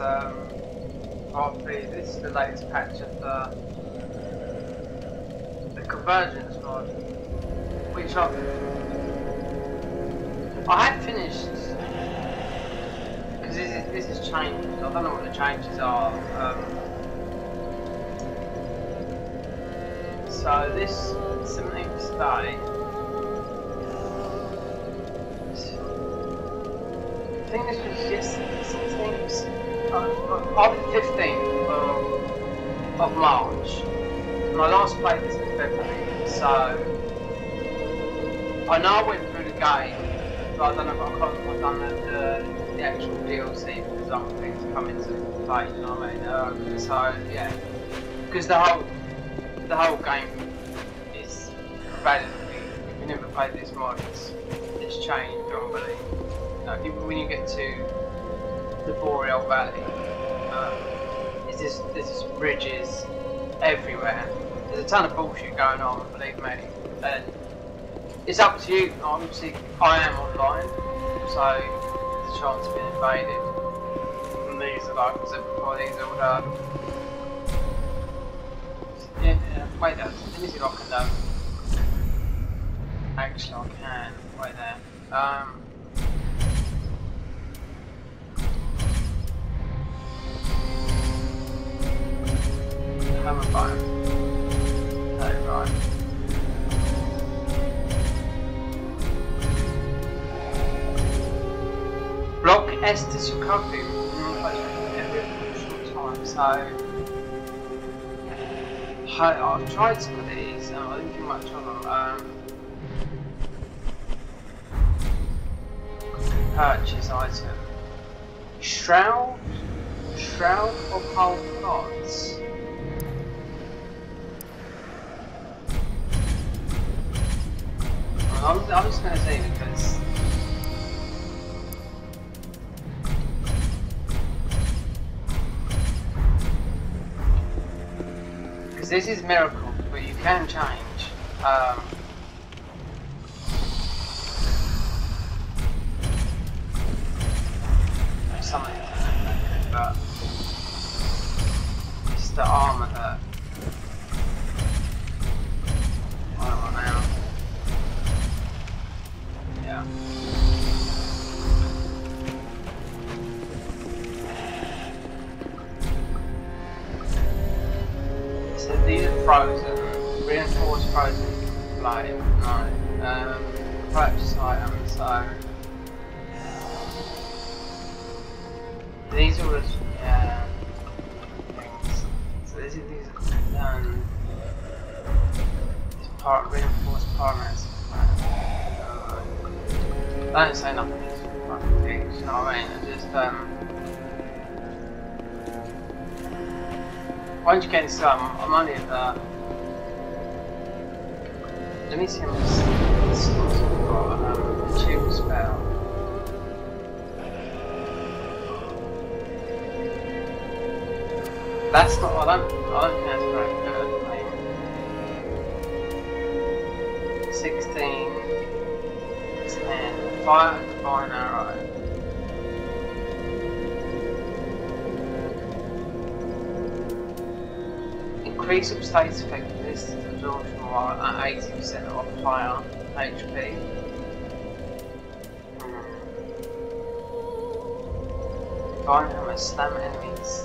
um. This is the latest patch of the the convergence mod, which I I had finished because this is this is changed. I don't know what the changes are. Um, so this 17th day. I think this was yesterday, 16th, uh, uh, 15th of, of March. My last play this in February, so I know I went through the game, but I don't know if I've done the, the, the actual DLC because other things come into play, you know what I mean? Um, so yeah, because the whole the whole game is valid. If you never played this mod, it's, it's changed I believe. Like, even when you get to the Boreal Valley, um, it's just, there's just bridges everywhere. There's a ton of bullshit going on, believe me. And it's up to you. Obviously, I am online, so there's a chance of being invaded. And these are like I said before, these are all the yeah, yeah, wait there. Let me see if I can um, actually I can. Wait there. Um Oh right. Block S every short so I've tried some of these and I didn't do much of them. Um, purchase item. Shroud? Shroud of Hull Gods? I'm, I'm just gonna say because because this is miracle, but you can change. Um, something, but it's the armor that Yeah. So these are frozen, reinforced frozen blade, no. Um, purchase items, so these are yeah, things. So these are these um, part reinforced params. Don't say nothing. Fucking you know what I mean? And just um. Once you get some, I'm only at the. Let me see how much skills I've got. Um, achieve spell. That's not. I don't. I don't think that's very good. Like, Sixteen. Ten. Fire and divine arrow. Increase of status effectiveness absorption while at eighty percent of higher HP. Divine hammer slam enemies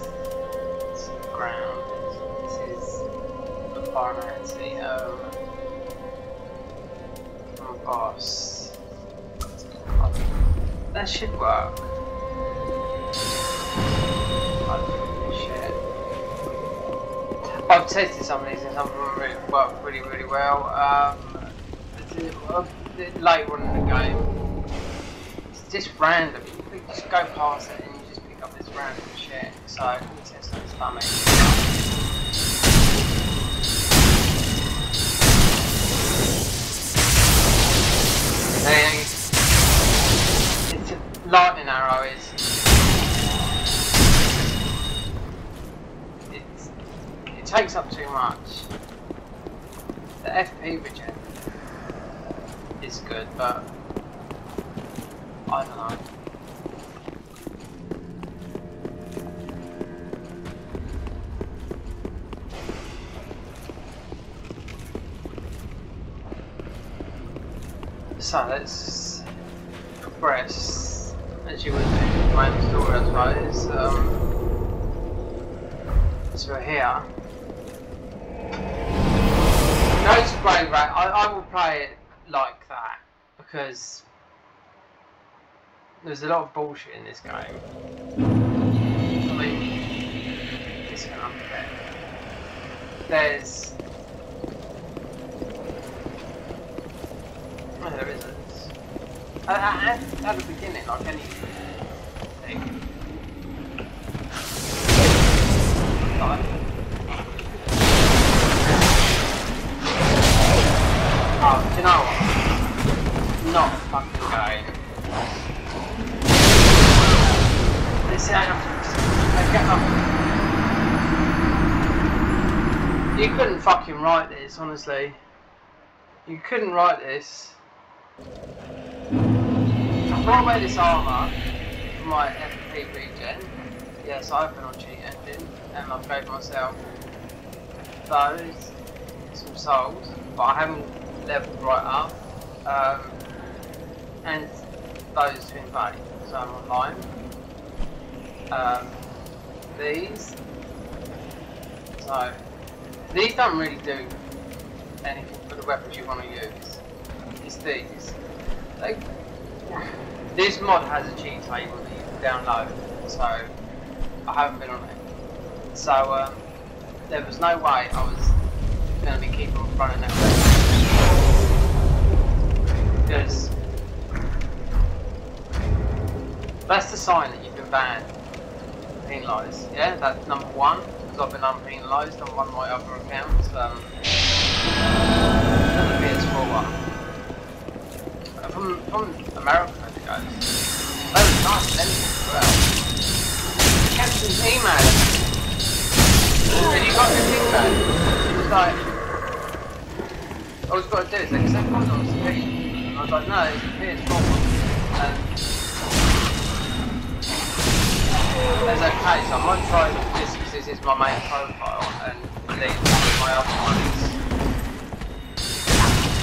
to the ground. This is the priority. Um, That should work. I've tested some of these and some of them really work really, really well. Um, later on in the game, it's just random. You just go past it and you just pick up this random shit. So, let me test. There, it's a lightning arrow is. It's, it takes up too much. The FP regen is good, but I don't know. So let's own story, I suppose. Um, so we're here. No spray rat. I, I will play it like that because there's a lot of bullshit in this game. I mean. There's. No, there isn't. At, at, at the beginning, like any thing. Like, Oh, you know? Not fucking game. This is I get up. You couldn't fucking write this, honestly. You couldn't write this. I brought away this armour for my FP regen. Yes, I've been on cheat engine and I've gave myself those, some souls, but I haven't leveled right up. Um, and those to invade, so I'm online. Um, these, so these don't really do anything for the weapons you want to use. It's these. They, this mod has a cheat table that you can download, so I haven't been on it. So um, there was no way I was going to be keeping running that weapon. Because that's the sign that you've been banned, penalised. Yeah, that's number one, because I've been unpenalised on one of my other accounts. Um, the PS4 one. From, from America, it goes. That was nice, as well. Captain's email. And you got the thing back. It was like, all you've got to do is accept what's on the. And I was like, no, it's a PS4 And it's okay, so I might try this because this is my main profile and delete my other ones.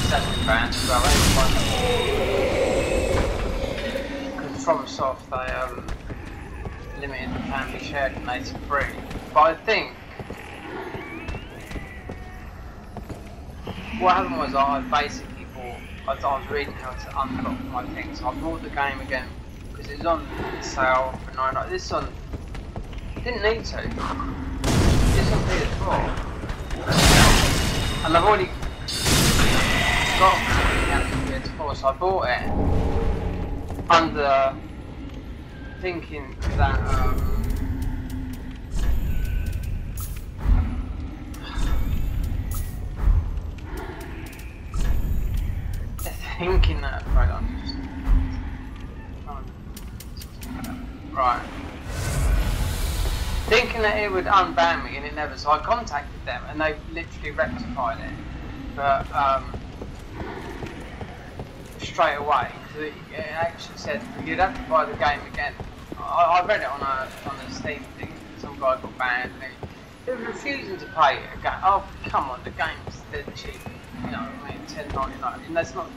Seven bands as well, Because FromSoft they um limited can be shared and 83. But I think what happened was I basically bought, I, was reading how to unlock my things. So I bought the game again because it was on sale for nine. Like this one didn't need to. This on PS4, and I've already got the PS4, so I bought it under thinking that. Um, thinking that. Right on. Right. Thinking that it would unban me and it never, so I contacted them and they literally rectified it. But, um, straight away, because it, it, actually said you'd have to buy the game again. I, I read it on a, on a Steam thing, some guy got banned and he, they were refusing to pay it again. Oh, come on, the game's dead cheap. You know, I mean, ten ninety nine, and that's not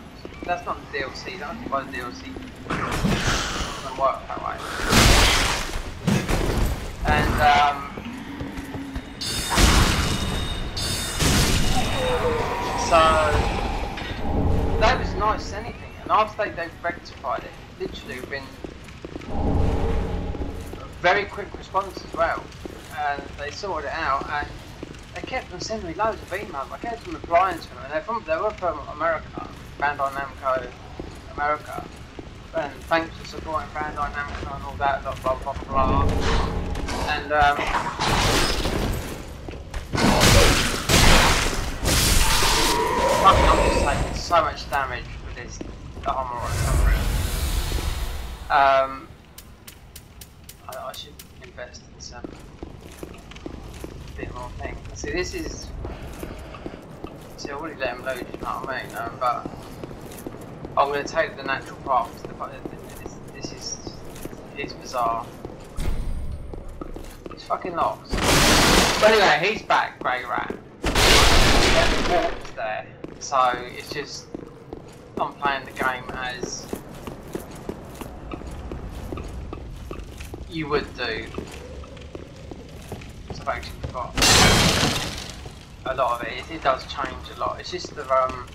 that's not the DLC. To buy the DLC. Doesn't work that way. And um, so that was nice anything. And after they, they've rectified it, literally been very quick response as well. And they sorted it out and they kept on sending me loads of emails. I kept on replying to them, and they're from they were from America. Bandai Namco America. And thanks for supporting Bandai Namco and all that, blah blah blah blah. And um, I'm just taking so much damage with this armor on Um, I, should invest in some bit more things. See, this is. See, I already let him load, you know what I mean? Um, but I'm going to take the natural path. This, this is is bizarre. It's fucking locked. But anyway, he's back, Greirat. The warped there, so it's just I'm playing the game as you would do. Actually forgot a lot of it. it. It does change a lot. It's just the um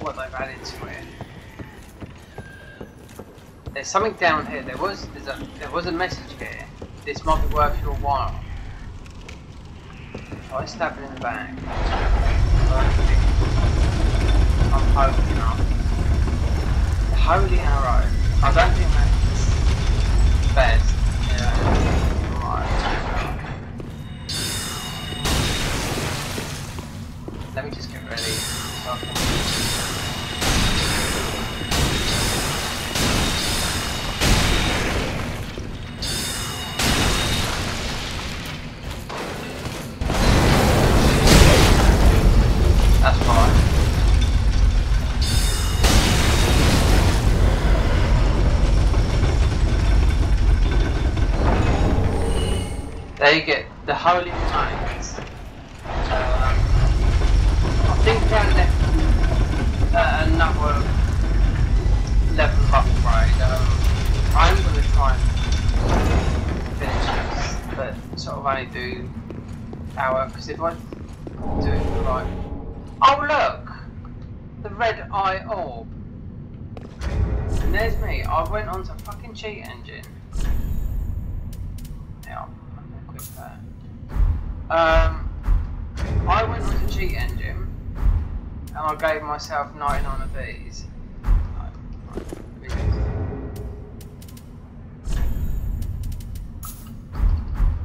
what they've added to it. There's something down here. There was there's a there was a message here. This might be worth your while. I stab him in the back. I'm hoping holy arrow. I don't think that's Yeah. Let me just get ready. Holy remains. Um, I think that left uh, another level upgrade. Um, I'm going to try and finish this, but sort of only do hour because if I do it like Oh look! The red eye orb. And there's me. I went onto fucking cheat engine. Yeah, I'm gonna quit that. Um, I went onto cheat engine and I gave myself 99 of these.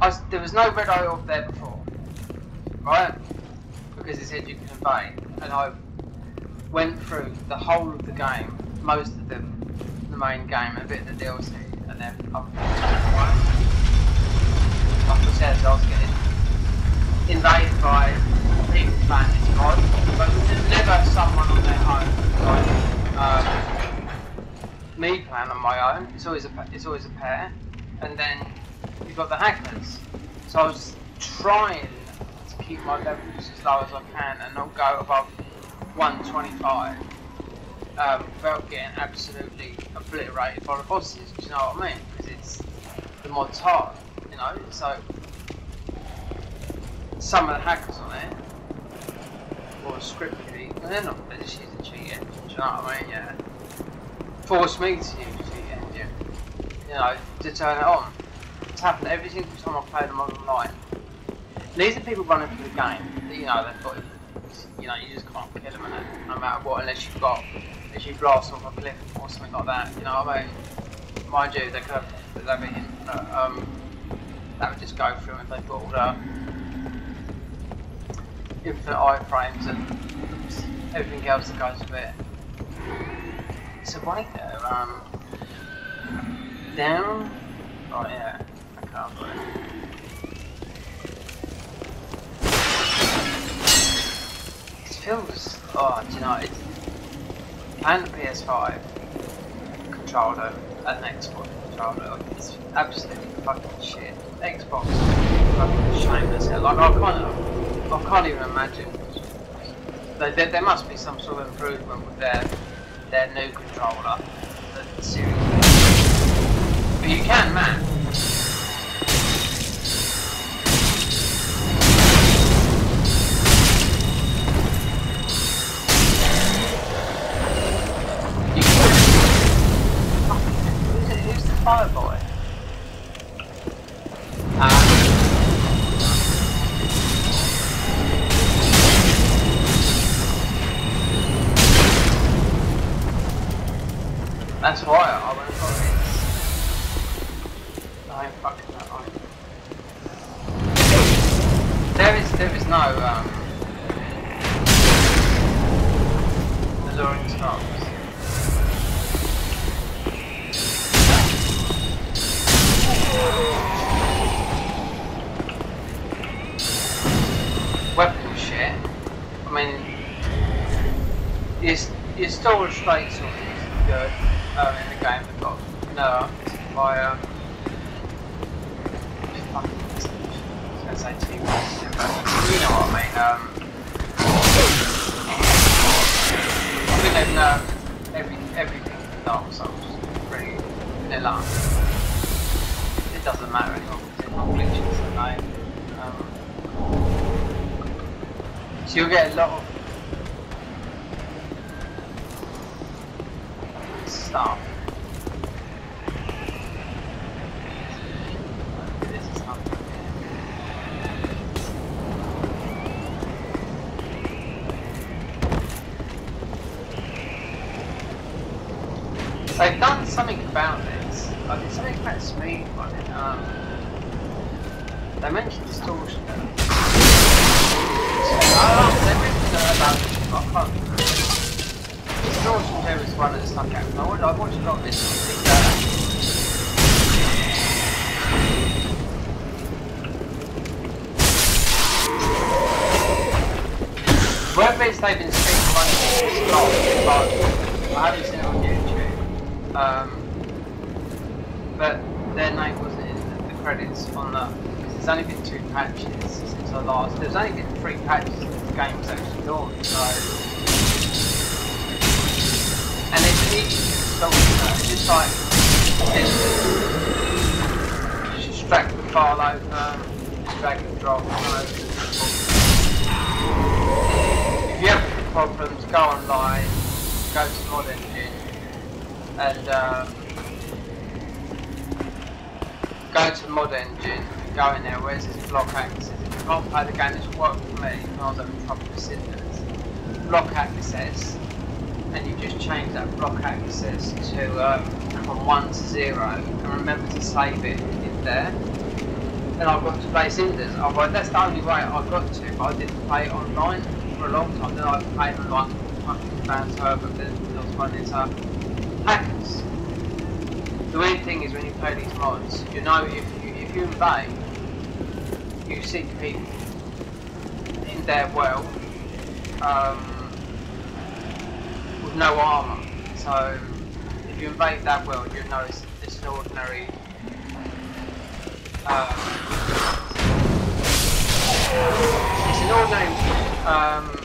I there was no red eye orb there before, right? because it said you can invade, and I went through the whole of the game, most of the, the main game, a bit of the DLC, and then up like I said, I was getting invaded by people playing this mod, but there's never someone on their own. Like, um, me playing on my own, it's always a it's always a pair, and then you've got the hackers. So I was trying to keep my levels as low as I can and not go above 125 um, without getting absolutely obliterated by the bosses. Do you know what I mean? Because it's the mod's hard, you know. So some of the hackers on it or script cheat, and they're not they're just using cheat engine. Do you know what I mean? Yeah. Force me to use cheat engine, you know, to turn it on. It's happened every single time I've played them online. These are people running through the game. You know, they've got, you know, you just can't kill them it, no matter what, unless you've got, unless you blast off a cliff or something like that. You know what I mean? Mind you, they could have, it in, but, um, that would just go through if they bought uh, infinite iframes and everything else that goes with it. So right there, um, down. Oh yeah, I can't put it. Feels. Oh, do you know, it's. And the PS5 controller and Xbox controller, it's absolutely fucking shit. Xbox fucking shameless. Like, I can't, I can't even imagine. There, there, there must be some sort of improvement with their their new controller, the Series. But you can man. You can. Who's, the fireboy? Ah. That's why I went for it. I ain't fucking that one. There is there is no um alluring stops. Weapon shit. I mean, your, your storage rates are good um, in the game. They've by um. I you know what I mean. Um, they've nerfed every, everything in Dark Souls. Pretty vanilla. It doesn't matter anymore because it's not glitches right? Um, so you'll get a lot of This something. They've done something about this. Like, there's something about speed on it. Um, mentioned distortion. Uh, about I can't. I I watched a lot of this. think, it's they've been speaking money stop, but I haven't seen it on YouTube. Um, but their name wasn't in the, credits on the. There's only been two patches since I last. There's only been three patches since the game was actually launched. So, it's just drag the file over, drag and drop. If you have any problems, go online, go to Mod Engine, and go to Mod Engine, go in there, where's this block access? If you can't play the game, this worked for me, I was having trouble with. Block access, and you just change that block access to um, from 1 to 0, and remember to save it in there. Then I've got to play Cinders. I that's the only way I got to, but I didn't play online for a long time. Then I played online fucking fans over, but then I was it's uh, hackers. The weird thing is when you play these mods, you know if you if you invade, you see people in their world um, with no armour. So if you invade that world, you know it's, it's an ordinary. Um, it's an ordinary um,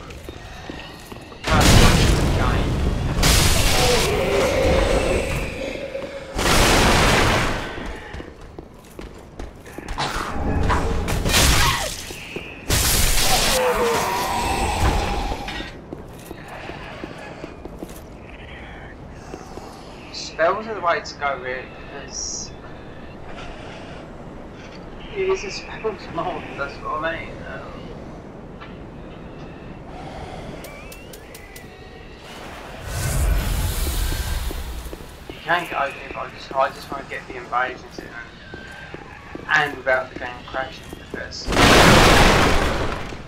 the way to go really because it is a spells mod, that's what I mean. Um, you can get over it, but I just, I just want to get the invasions in and, and without the game crashing because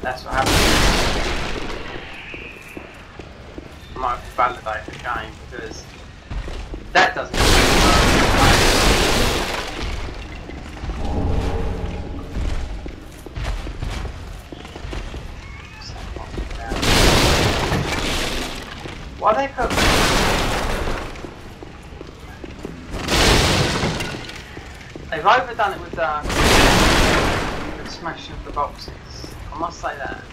that's what happens. I might have to validate the game because that doesn't. Why they put? They've overdone it with uh, the, the smashing of the boxes. I must say that.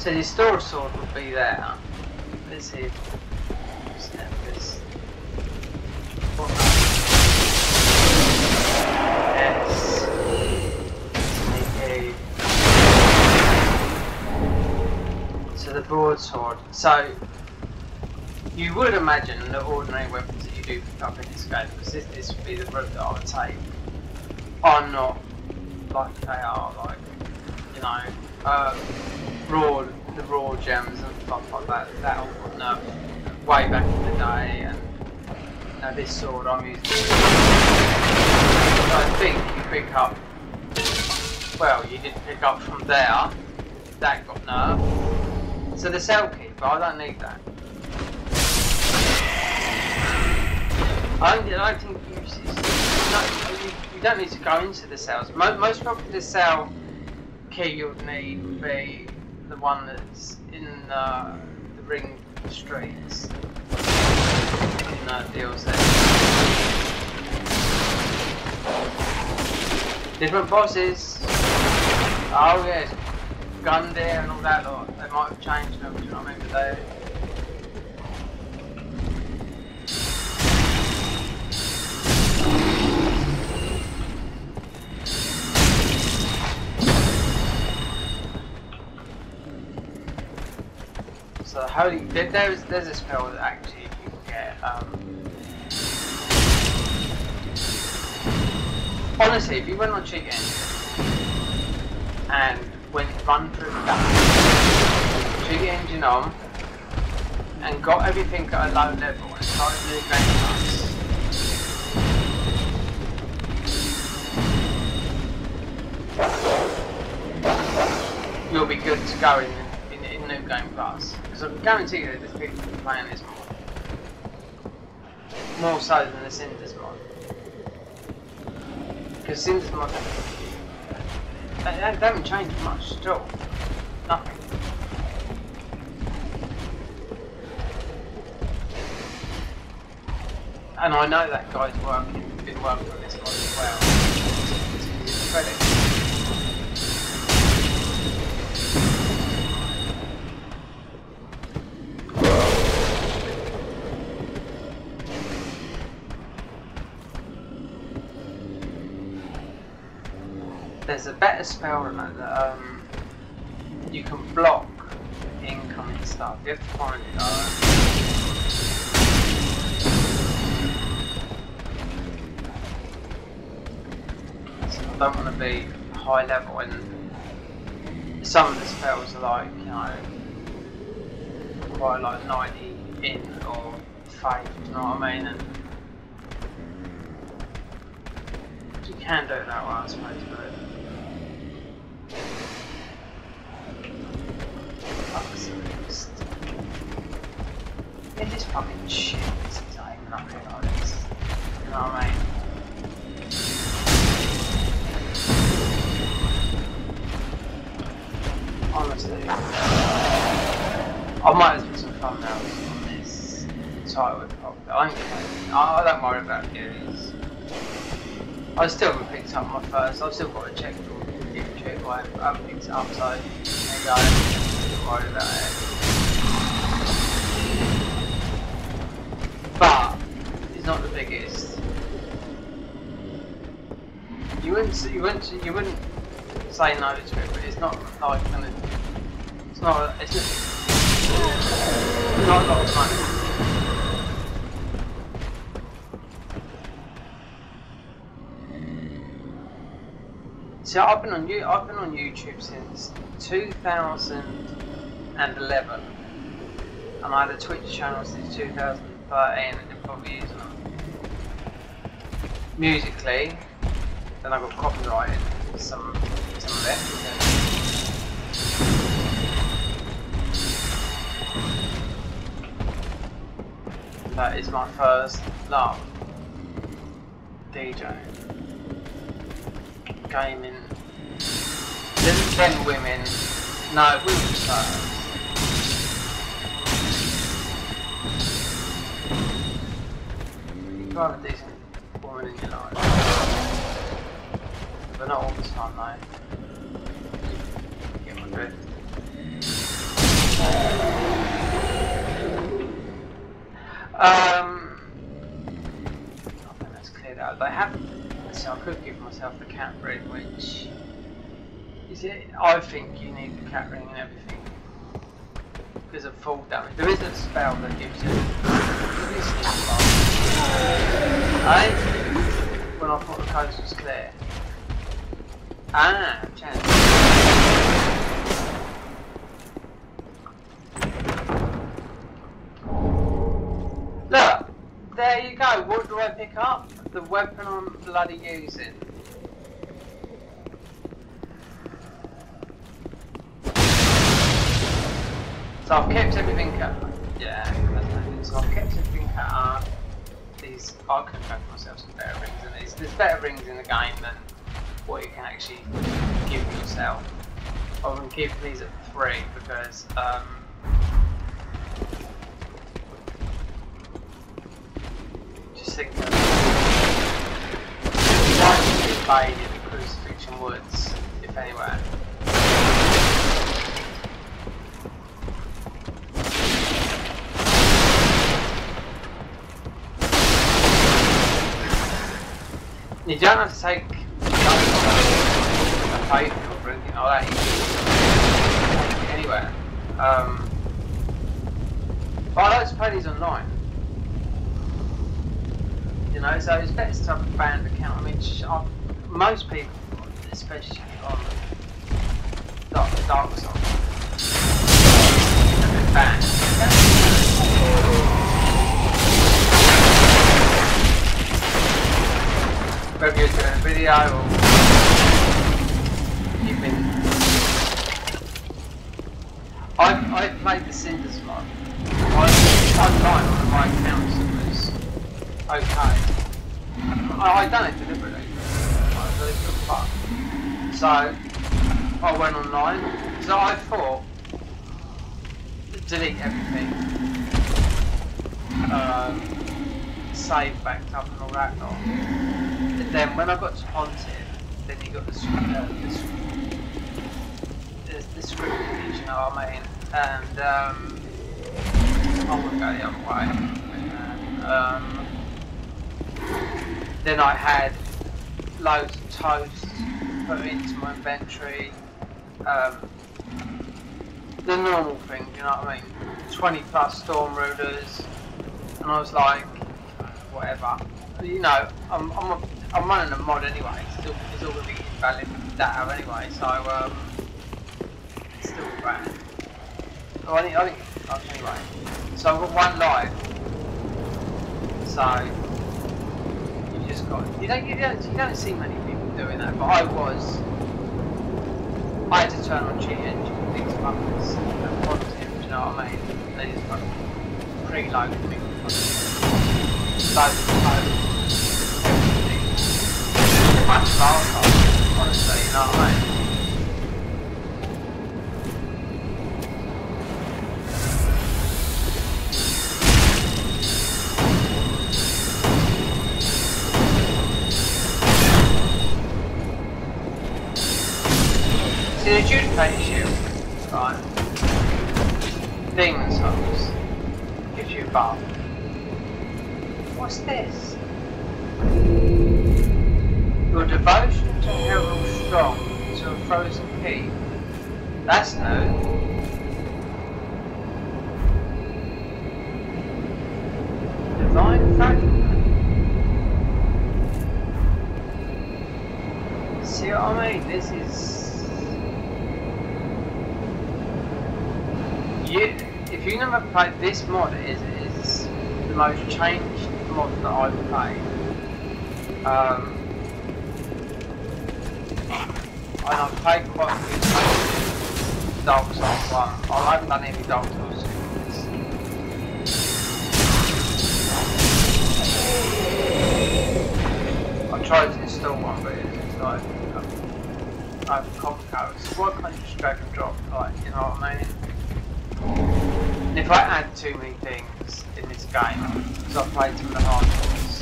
So the storage sword would be there. Let's see. Step this. Yes. Okay. So the broadsword. So you would imagine the ordinary weapons that you do pick up in this game, because this, this would be the route that I would take, are not like they are, like, you know, um, raw, the raw gems and stuff like that, that got nerfed way back in the day, and now this sword I'm using, I think you pick up, well, you didn't pick up from there, that got nerfed, so the cell keeper, I don't need that. I don't, I think you, no, you, you don't need to go into the cells. Most, probably the need would be the one that's in uh, the Ringed City in uh, DLC. Different bosses. Oh yes, gun there and all that, or they might have changed them, do you know what I mean? But they, So holy, there, there's there's a spell that actually you can get. Um, honestly, if you went on engine and went run through game, cheat engine on, and got everything at a low level and started new game you'll be good to go in in, in new game plus. Because I guarantee you there's people playing this mod. More so than the Cinders mod. Because Cinders mod, they, they haven't changed much at all. Nothing. And I know that guy's working, been working on this mod as well. It's his credit. There's a better spell that um, you can block incoming stuff. You have to find it though. I don't want to be high level and some of the spells are like, you know, quite like 90 in or 5, you know what I mean? And you can do it that way, I suppose, but fuck's sake. It is fucking shit. This is even up here like this. You know what I mean? Honestly. I might as well some thumbnails on this title. I don't. I I don't worry about views. I still haven't picked up my first. I've still got to check the YouTube. I haven't picked it up, so go. Don't worry about it. But it's not the biggest. You wouldn't. You wouldn't. You wouldn't say no to it, but it's not like gonna. It's not. It's just not a lot of money. See, I've been on you. I've been on YouTube since 2011, and I had a Twitch channel since 2013, and probably is now. Musically, then I got copyrighted some some of it. That is my first love. DJ gaming. Then, then women. No, women first. You got a decent woman in your life. But not all the time, though. Um, I think that's cleared out. They have so I could give myself the cat ring, which is it. I think you need the cat ring and everything because of full damage. There is a spell that gives you. Hey, when I thought the coast was clear. Ah, chance. Look, there you go. What do I pick up? The weapon I'm bloody using. So I've kept everything at yeah, so I've kept everything at uh, these I can for myself some better rings these. There's better rings in the game than what you can actually give yourself. I'm gonna keep these at three because um just signal. It's by the Crucifixion Woods, if anywhere. You don't have to take a fight or drinking all that. Anywhere. Um, oh, but I like to play these online. You know, so it's better to have a banned account. I mean, sh- I- um, most people, especially on Dark, dark Souls, have been banned. Whether you're doing a video or you've been. I I played the Cinders mod. I've online on my was okay. I, I done it deliberately. I fun. So I went online. So I thought delete everything. Um, save backed up and all that lot. And then when I got to Haunted, then you got the, uh, the, sc- the, the script, you know what I mean? And um, I would go the other way. And, um, then I had loads of toast put into my inventory. Um, the normal thing, you know what I mean? 20 plus storm rulers, and I was like, whatever. You know, I'm I'm, a, I'm running a mod anyway. It's it's all gonna be invalid data anyway, so um, it's still bad. Oh, I think I think anyway. So I've got one live. So you don't you don't you don't see many people doing that, but I was. I had to turn on cheat engine these buttons and do you know what I mean? They just fucking preload me. Much honestly, you know what I mean? Demon souls gives you a buff. What's this? Your devotion to Herald Strong to a frozen key. That's new. Divine fragment. See what I mean? This is you. If you never played this mod, is is the most changed mod that I've played. Um, and I've played quite a few Dark Souls one. I haven't done any Dark Souls series. I tried to install one, but it's like um, over complicated. So why can't you just drag and drop? Like, you know what I mean? And if I add too many things in this game, because I've played some of the hard ones,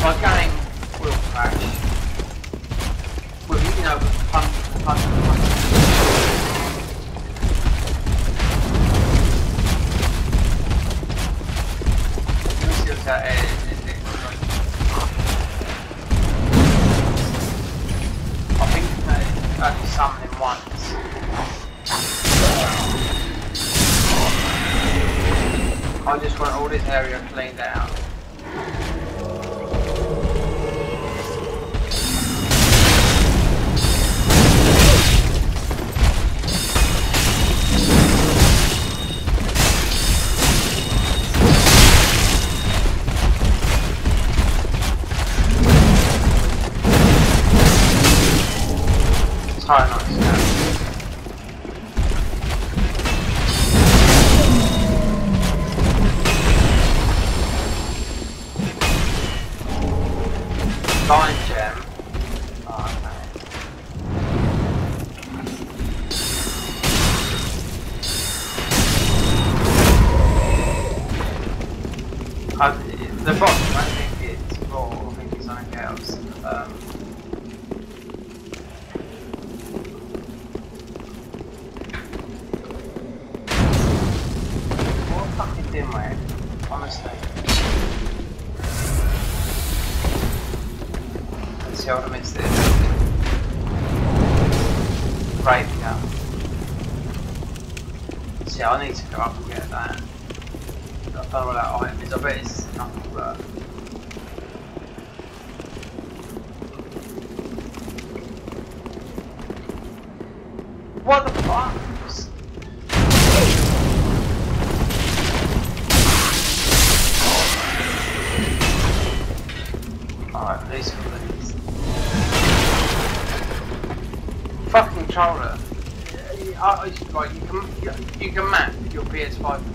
my game will crash. With you know, punch, punch, punch. Let me see what. Area cleaned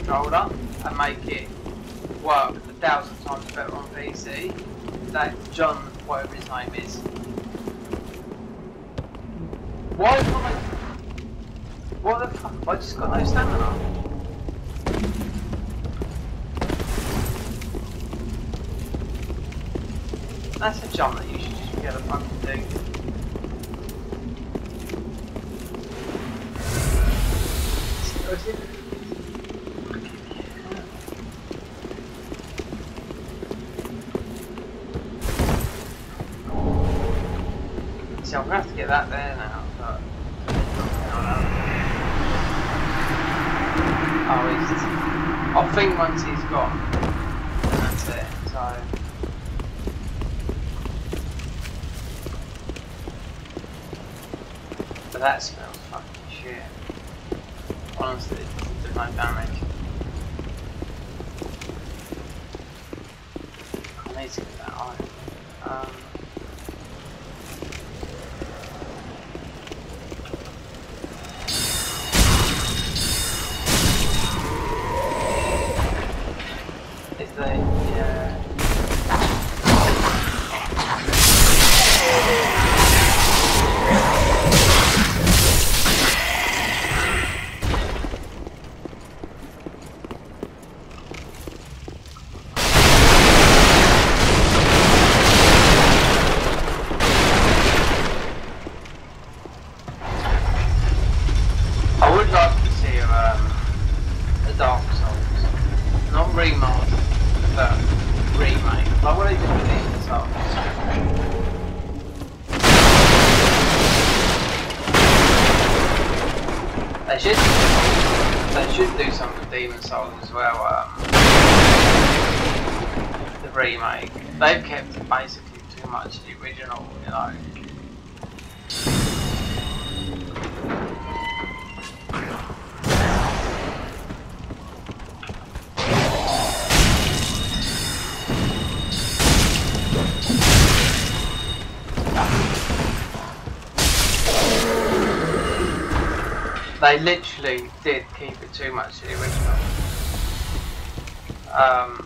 controller and make it work a thousand times better on PC. That John, whatever his name is. Why? What the fuck? I just got no stamina. That's a jump that you should just be able to fucking do. Is it- See, I'm gonna have to get that there now, but. Oh, he's. I think once he's gone, that's it. So. But that smells fucking shit. Honestly, it did no damage. I need to get that iron. Um, literally did keep it too much to the original. Um,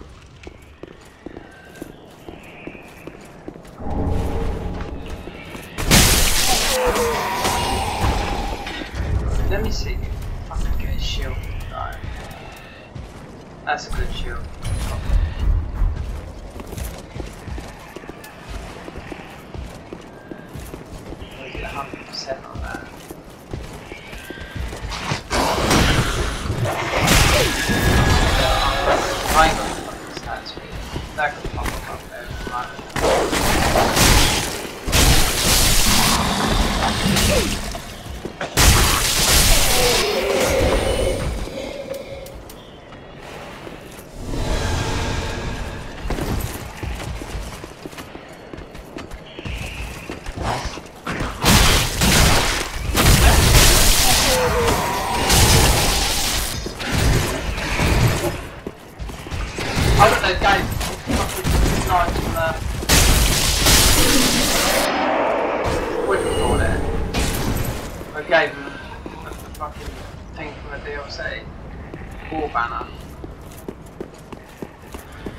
War banner.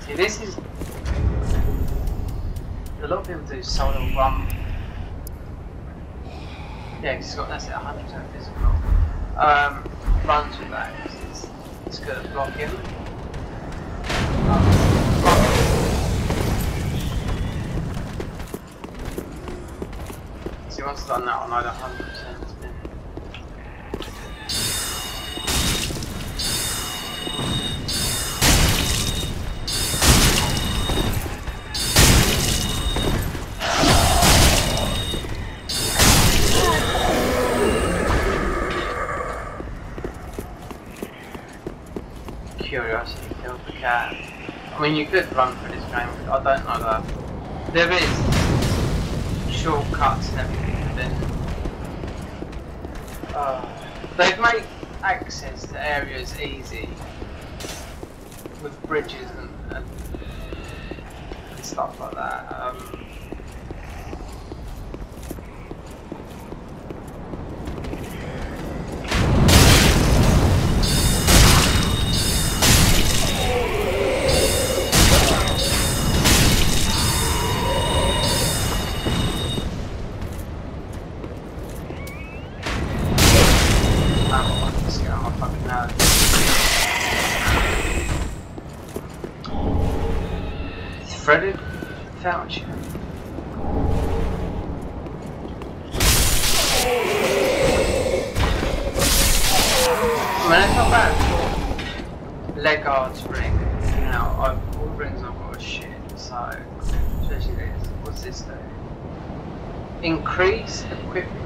See, this is. A lot of people do solo run. Yeah, it's got that's it, 100% physical. Um, runs with that it's, it's good at blocking. See, once I've done that, I know that 100% mean, you could run through this game, but I don't know that. There is shortcuts and everything, then uh, they've made access to areas easy with bridges and, and, and stuff like that. Um,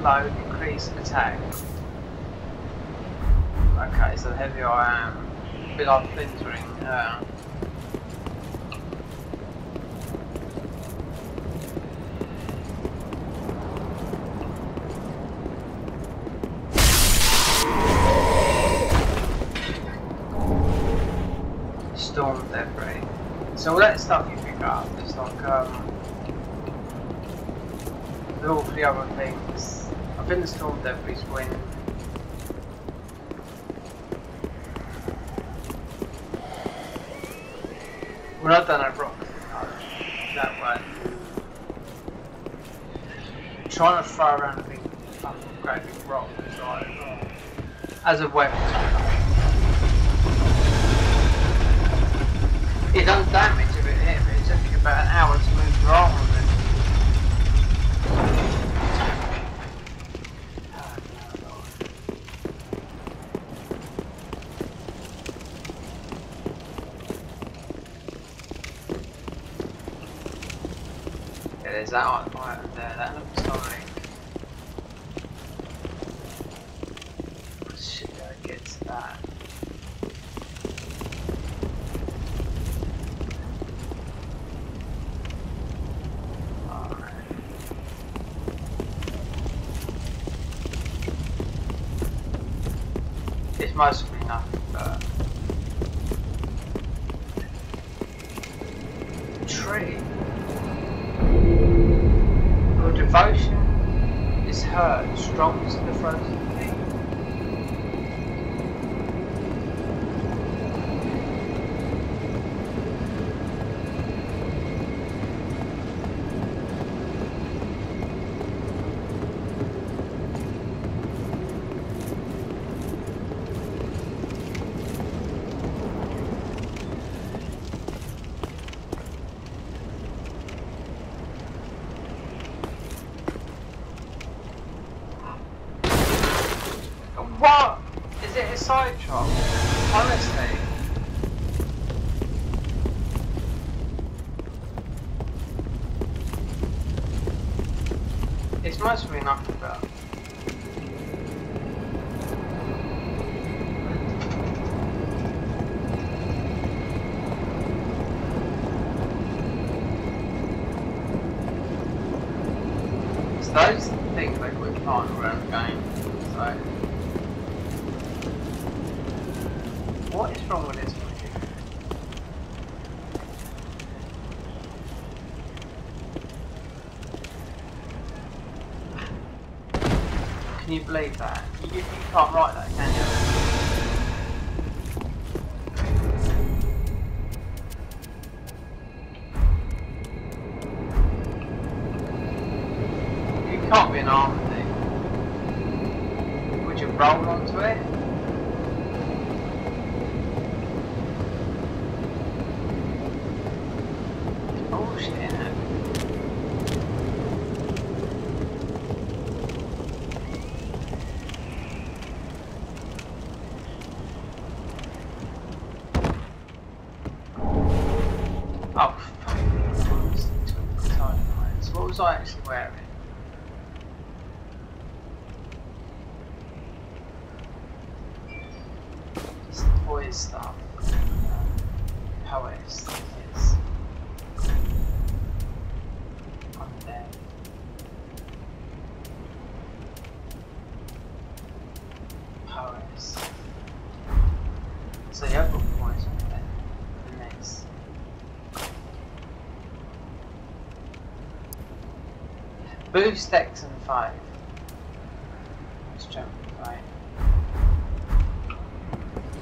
load, increase attack. Okay, so the heavier I am, a bit like Flynn's ring. Uh, storm debris. So all that stuff you pick up is like um, all the other things. I think the storm debris when when I've done a rock that way. Trying to throw around a big fucking great big rock as a weapon. It does damage if it hit, but it took me about an hour to move wrong with it. There's that item there, that looks like... Shit, I get to that. It's mostly nothing but tree. Your devotion is heard strong as the frozen peak. What? Is it a side shot? Honestly. It's mostly nothing about. So those things they quit flying around the game. So what is wrong with this one here? Can you believe that? You, you can't write that, can you? You can't be an armor thing. Would you roll onto it? Oh shit. Oh, fuck. So what was I actually wearing? Just toy stuff. OS is. I'm dead. OS. So yeah, I've got points on there. The next. X and 5. Let's jump right.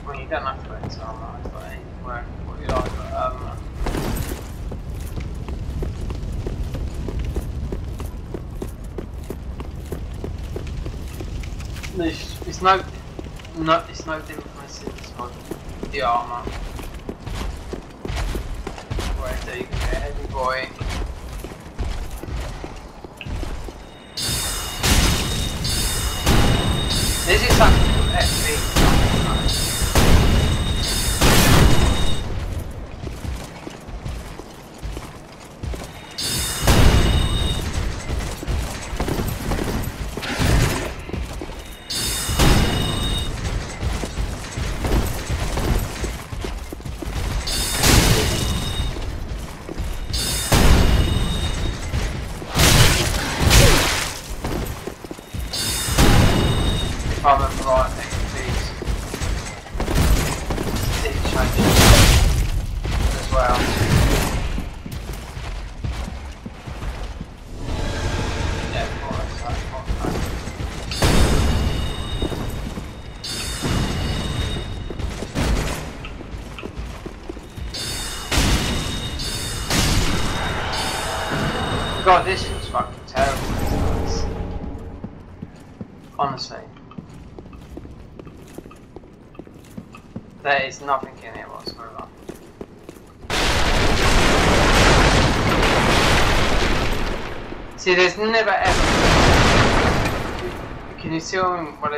Well, you don't have to it on that, but anywhere what you like. But, um, there's, it's no, no, it's no different from Sims mod. The armor. Where there you get heavy boy. This is something FP.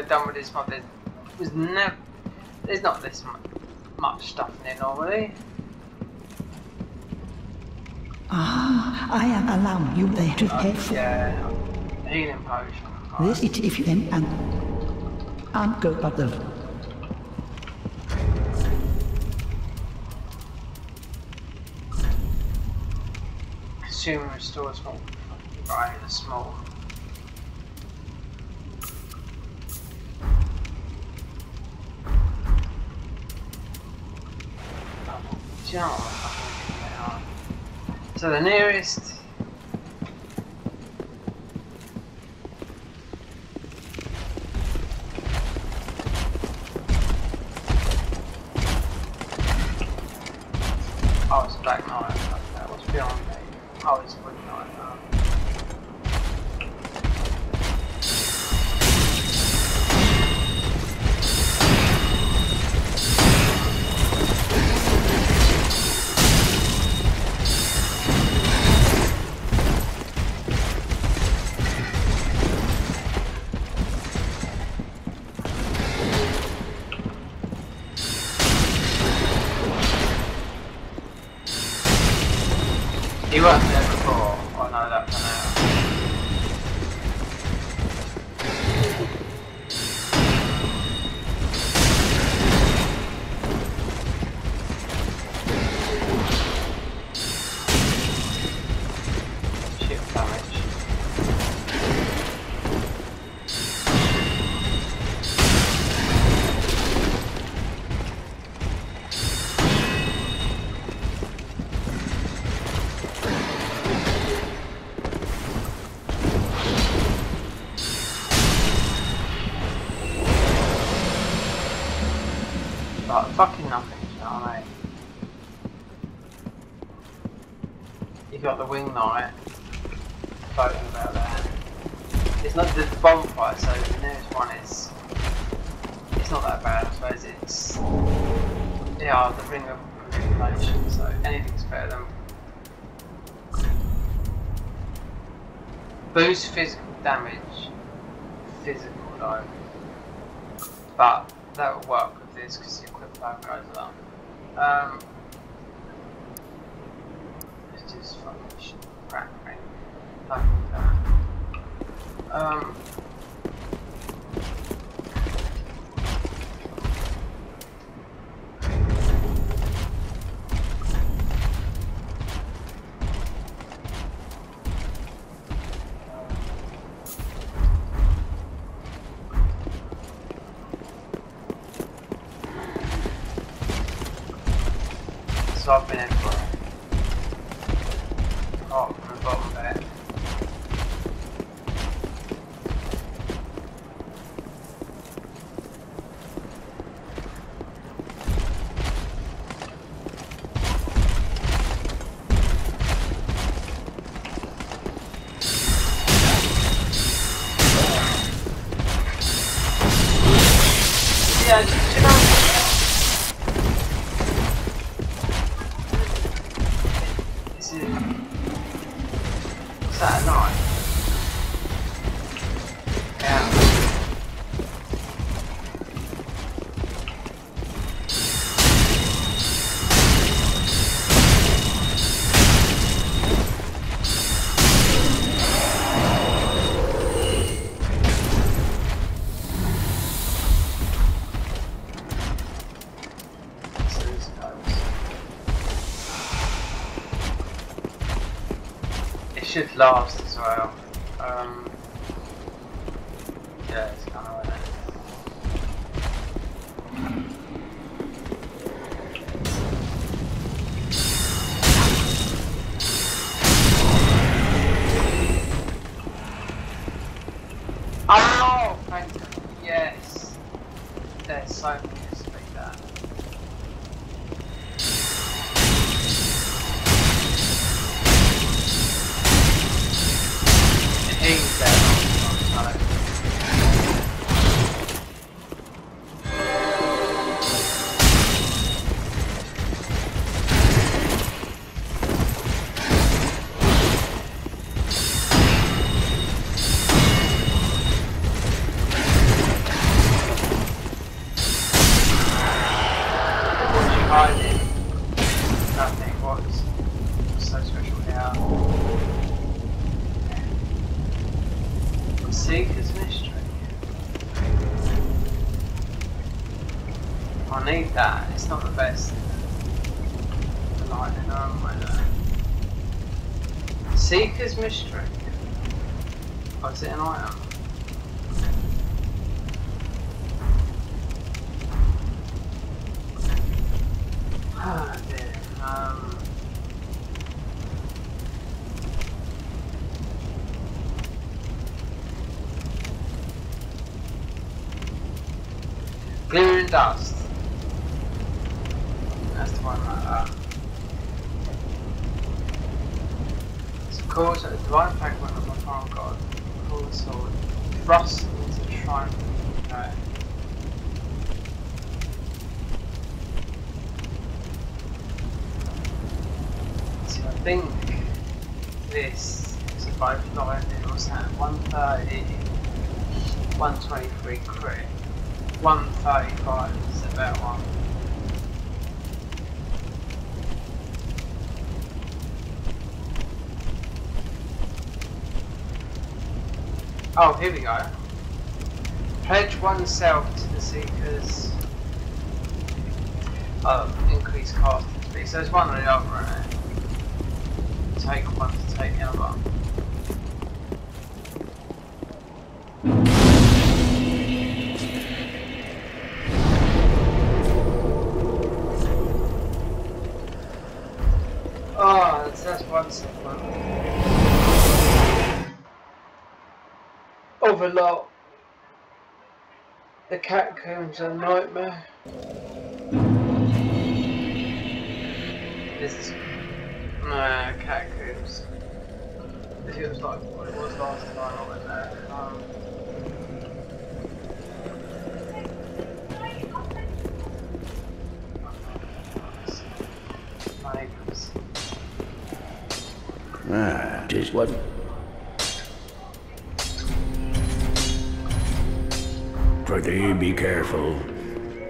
Done with this mod? There's, there's never. There's not this much stuff in it normally. Ah, I am allowing you there to pay for Yeah, healing potion. this it if you can and and go but the Consume and restore So the nearest. Before. I wing floating about there. It's not the bonfire, so the nearest one is. It's not that bad, I suppose. It's. Yeah, the ring of manipulation, so anything's better than. Boost physical damage. Physical though. But that will work with this because the equip power goes up. Um, let's just fucking shit, crack me. Like that. Um, laughs. Oh, here we go. Pledge oneself to the Seekers. of increased cost. So it's one or the other. a lot. The catacombs are a nightmare. This is... No, catacombs. This feels like what it was last time I went there. Um, Ah, just one careful.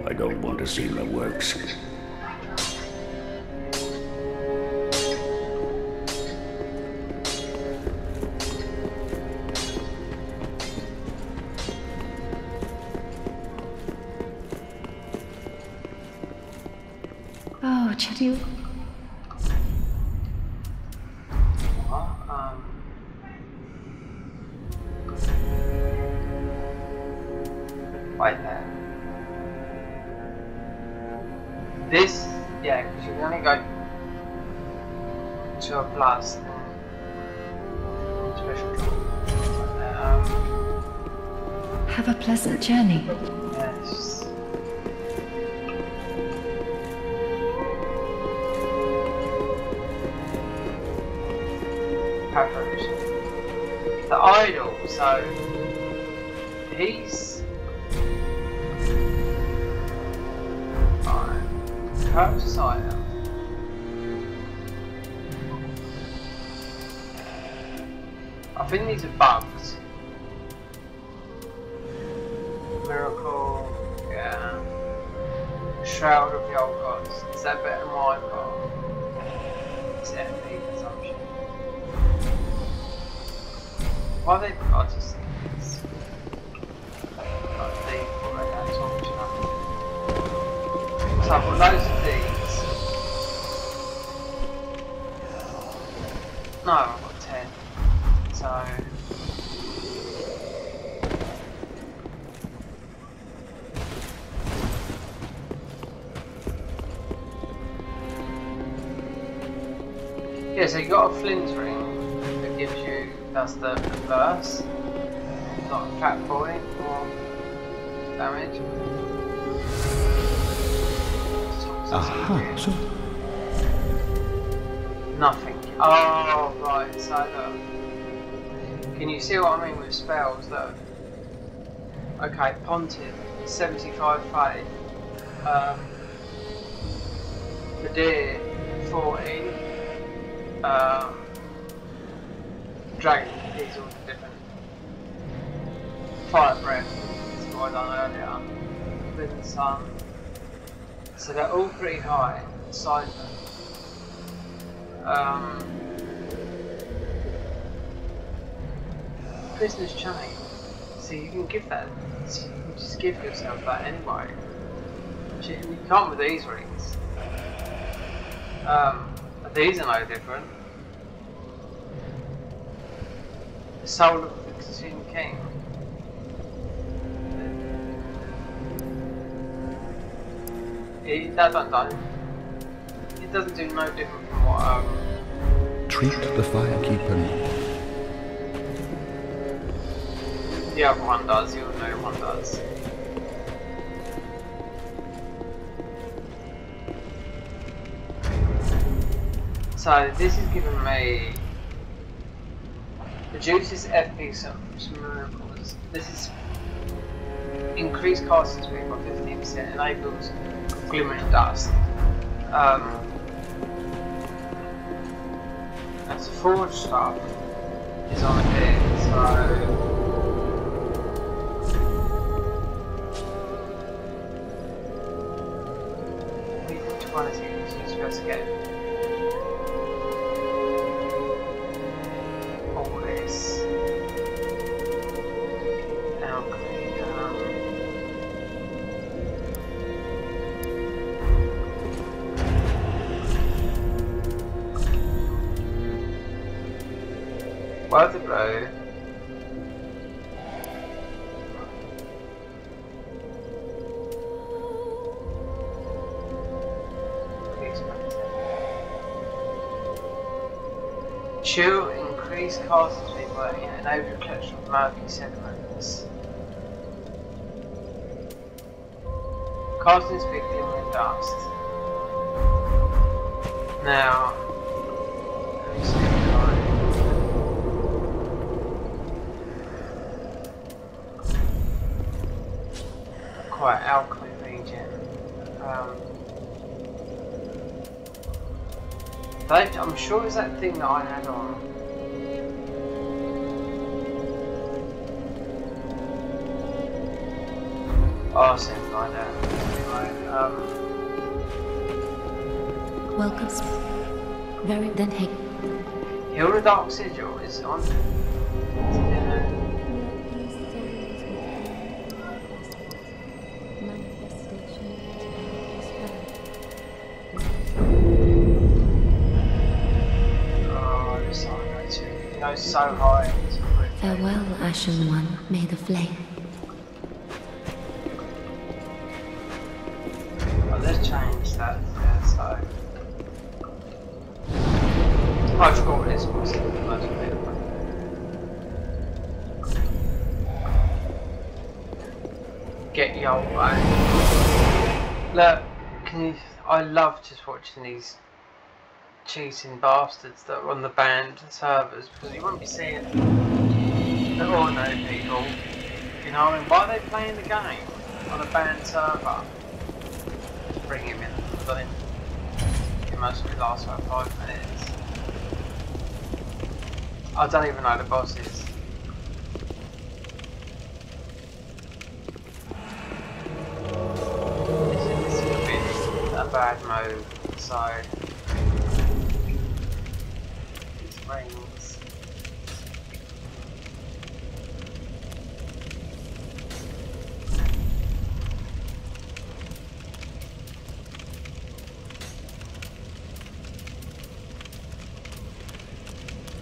I don't want to see my works. Oh, Chadu, a pleasant journey. yes. Peppers. The idol, so he's Alright. Purchase item. I think these are so you got a Flynn ring that gives you does the reverse, not fat boy or damage. Aha, so Nothing. Oh right, so look. Can you see what I mean with spells? though? Okay, Pontiff, 75 faith. Um, Nadir, 14. Um, So they're all pretty high, Siphon. Um, Prisoner's Chain. So you can give that, so you can just give yourself that anyway. You can't with these rings. Um, these are no different. The Soul of the King. It, that don't, don't. It doesn't do no different from what um, treat the firekeeper. the other one does, the other one does. So this is giving me reduces FP some, miracles. This is increased casting speed by 15%, enables glimmering dust. Um, that's a forge stuff is on the here, so which one is it you supposed increase casting speed by enable collection of murky sediments. Casting speed glimmering dust. Now, quite alchemy region. Um, but I'm sure it's that thing that I had on. Oh, something like that. Anyway, um, Welcome. Very then hey. The Dark Sigil is on. Yeah. Oh, this song goes too. It goes so. Farewell, Ashen One. May the flame. I love just watching these cheating bastards that are on the banned servers because you won't be seeing the ordinary people. You know, I mean, why are they playing the game on a banned server? Just bring him in. But it mostly lasts about five minutes. I don't even know the bosses. Bad mode, so these rings.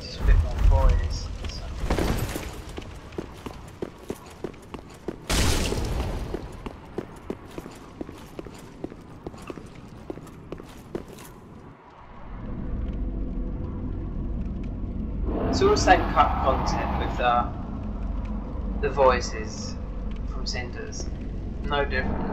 Just a bit more boys. So. It's all same cut content with the the voices from Cinders. No different.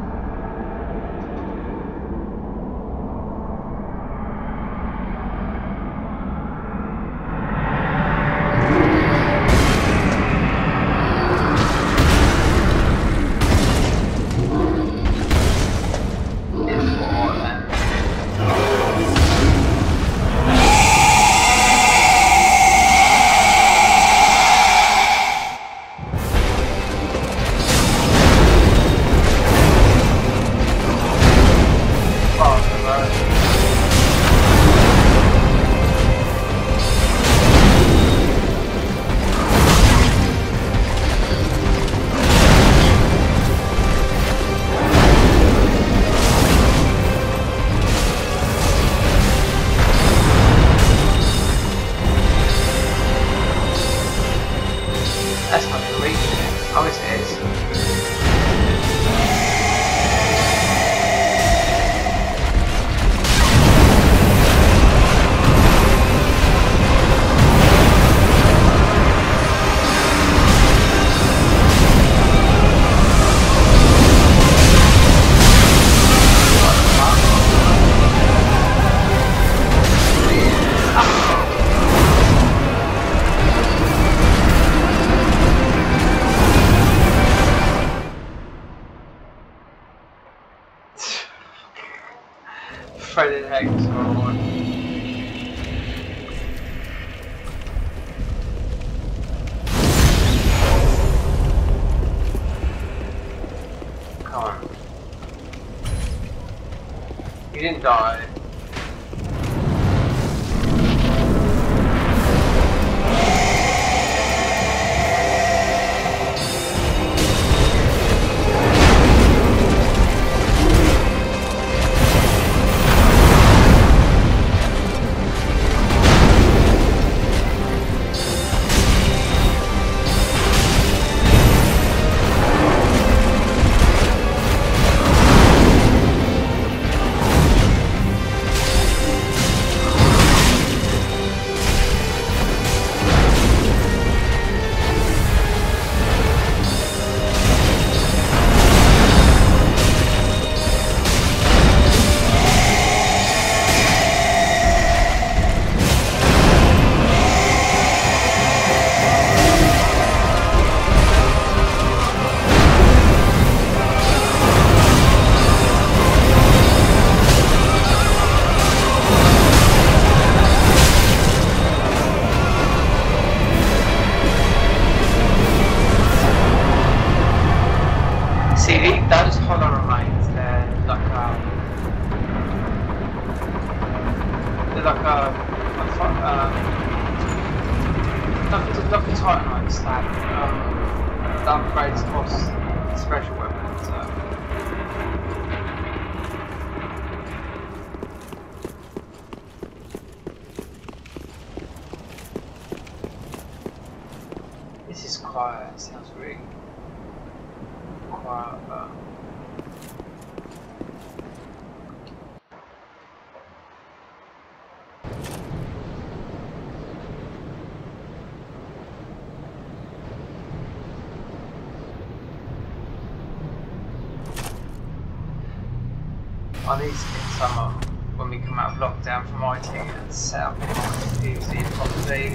To get some um, when we come out of lockdown from IT and set up my PC properly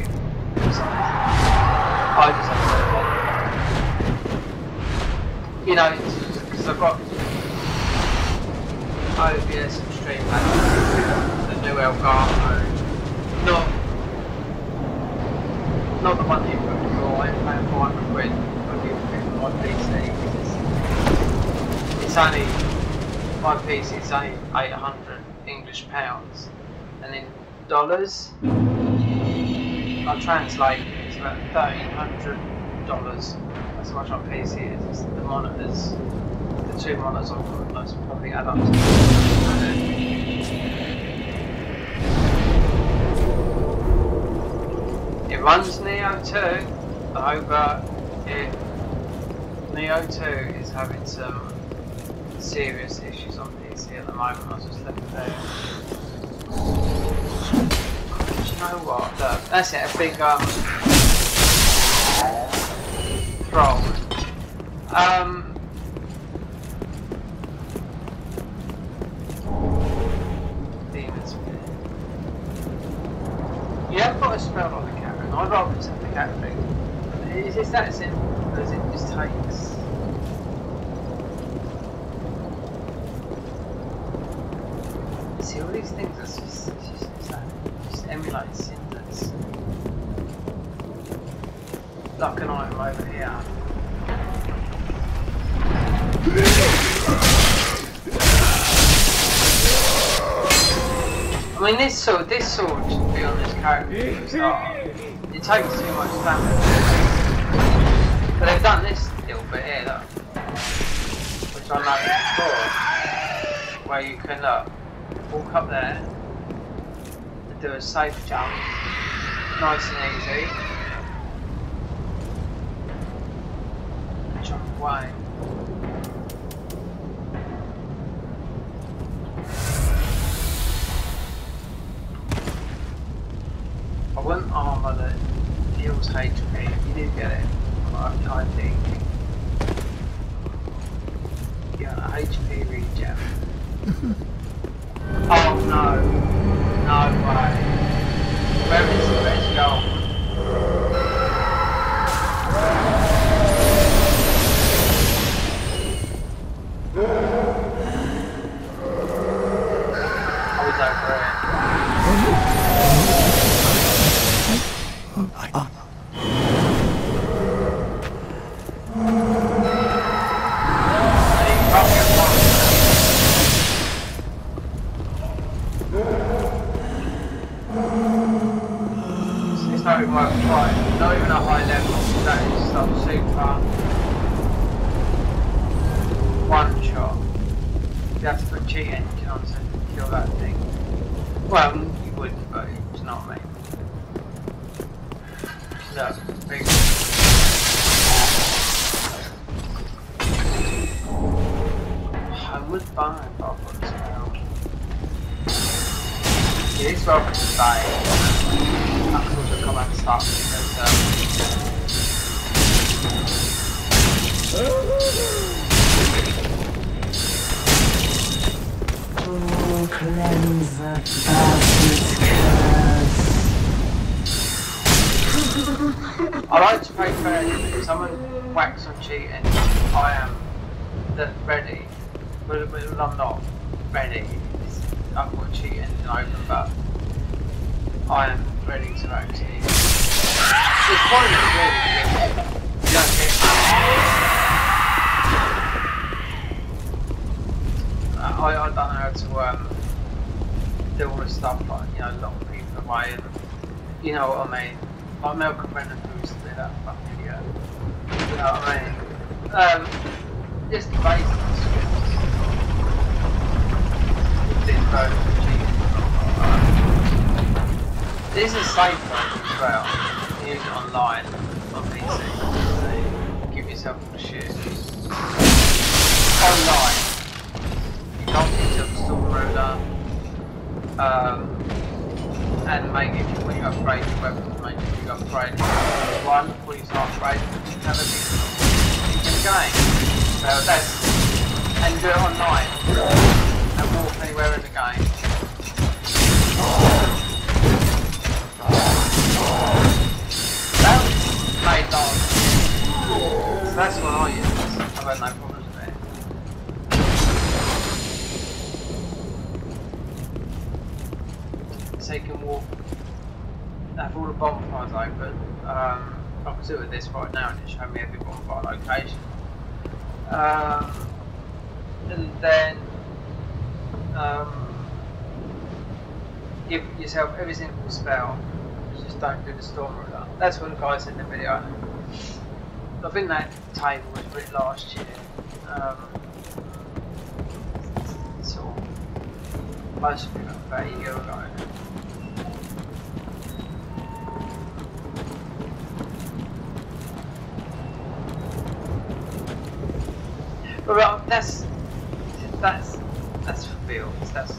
or. I just have to You know, because I've got OBS and Streamlabs, the new Elgato, not not the one you put for I'm paying 400 quid for the for my PC. It's, it's only my is only 800 English pounds, and in dollars, I translate it's about 1300 dollars. That's how much my PC is. It's the monitors, the two monitors I've got, those probably add up to. It runs Nioh 2. I hope uh, it Nioh 2 is having some serious issues on PC at the moment. I was just it there. Do you know what? Look, that's it. A big um troll. Um. Demons. You have got a spell on the cat, and I'd rather just the cat thing. Is it that simple? Does it just takes? See all these things that's just, just, just emulate syntax. Like an item over here. I mean, this sword, this sword should be on this character from the start. It takes too much damage. But they've done this little bit here, look. Which I noticed before. Where you can, look, walk up there and do a safe jump. Nice and easy. Jump away. I want armor that heals HP. You do get it. I, think. Yeah, HP regen. oh no. No way. Where is it? Where's gold? Taking walk. Have all the bonfires open. Um, I can see with this right now and it showed me every bonfire location. Um, and then um, give yourself every single spell. Just don't do the storm ruler. That's what the guy said in the video. I think that table was written last year. Um, much better most of it about a year ago. Well, that's that's that's for real. That's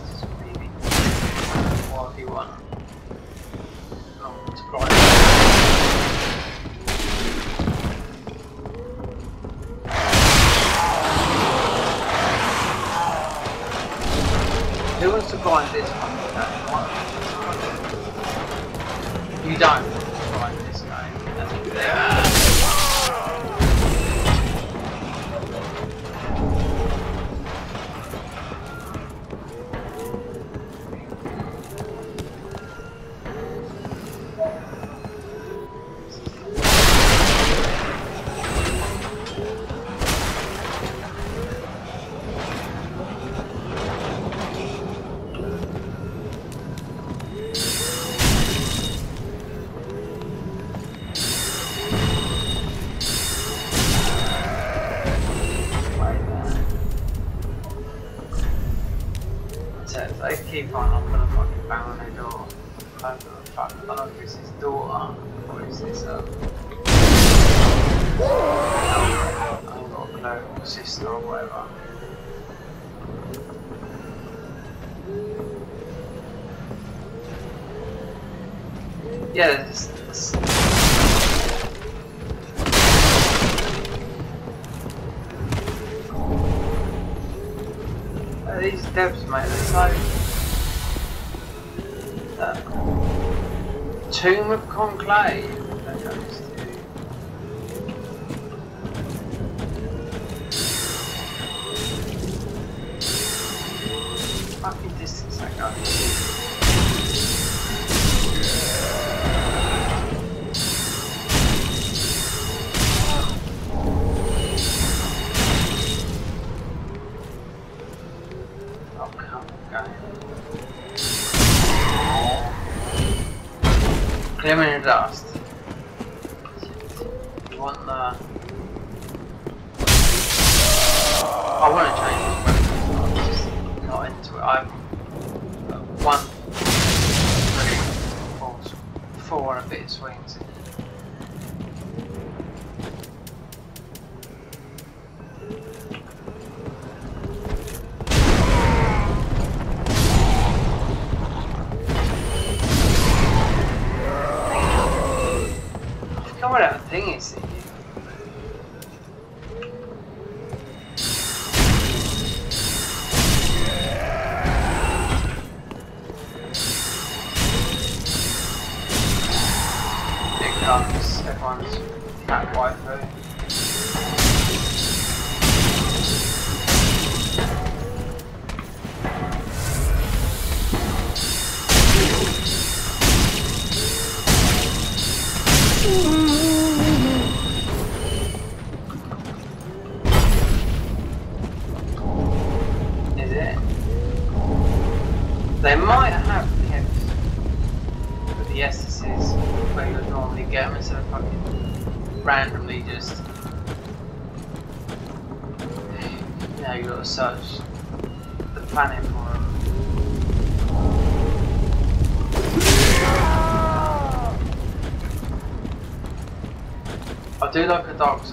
dogs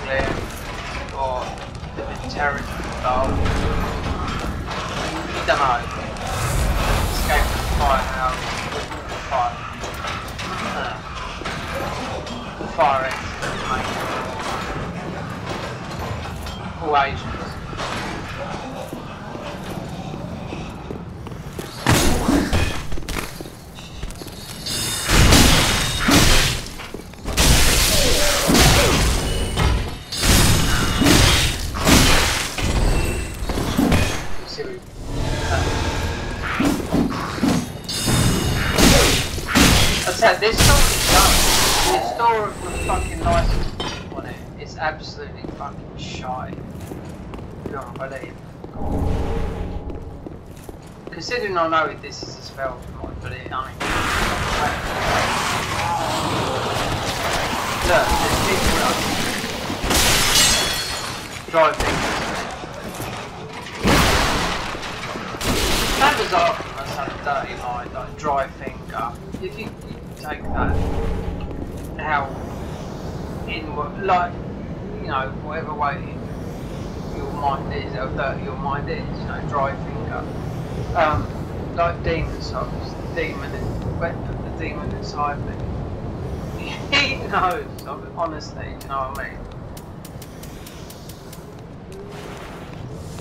people I know this is a spell mod, but it I mean Look, there's people up. Driving. That was after us had a dirty mind, like dry finger. If you, you take that out in what like you know, whatever way your mind is, how dirty your mind is, you know, dry finger. Um, like Demon's Souls, the demon, in, went the demon inside me. He knows, I honestly, you know what I mean?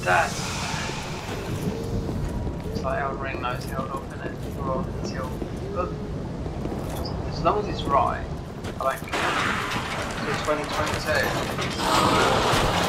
That's it's like Elden Ring knows held up in it for until as long as it's right, I don't care. Till 2022.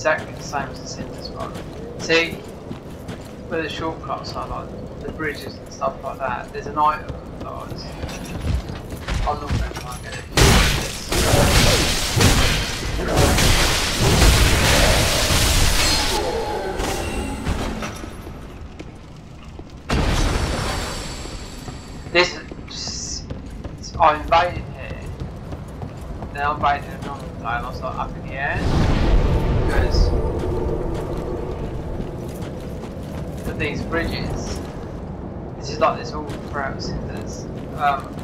exactly the same as the Cinders one. See, where the shortcuts are, like the bridges and stuff like that, there's an item that I was... I'm not going to get it. This is... I invaded here. Then I invaded another day and I'm like up in the air. these bridges. This is like this all throughout Cinders. Um,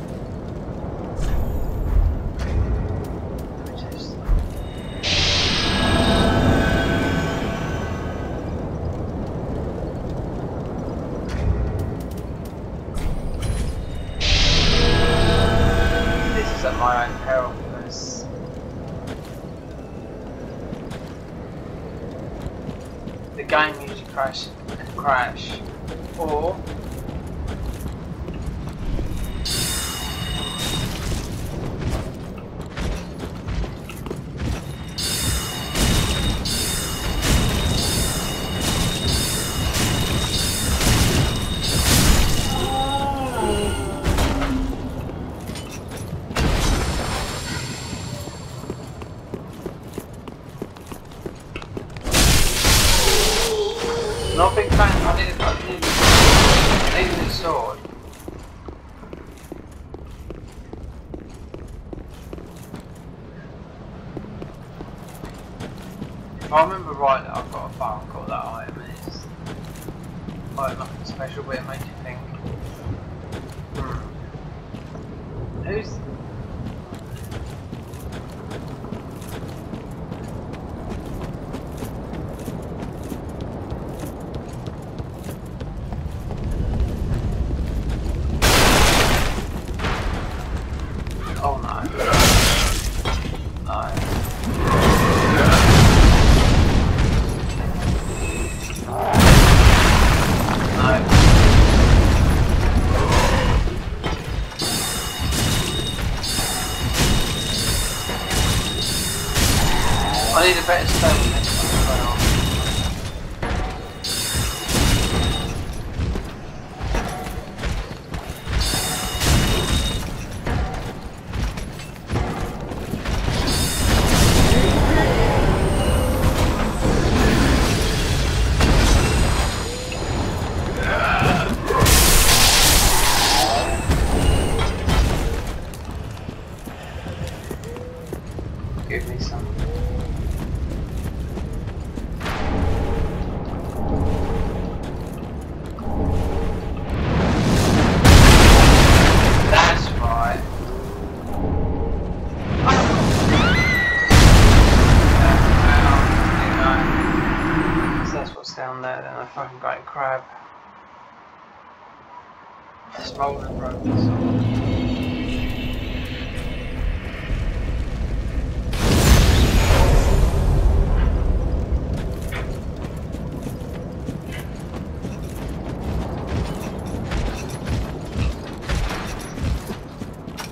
haven't got a crab.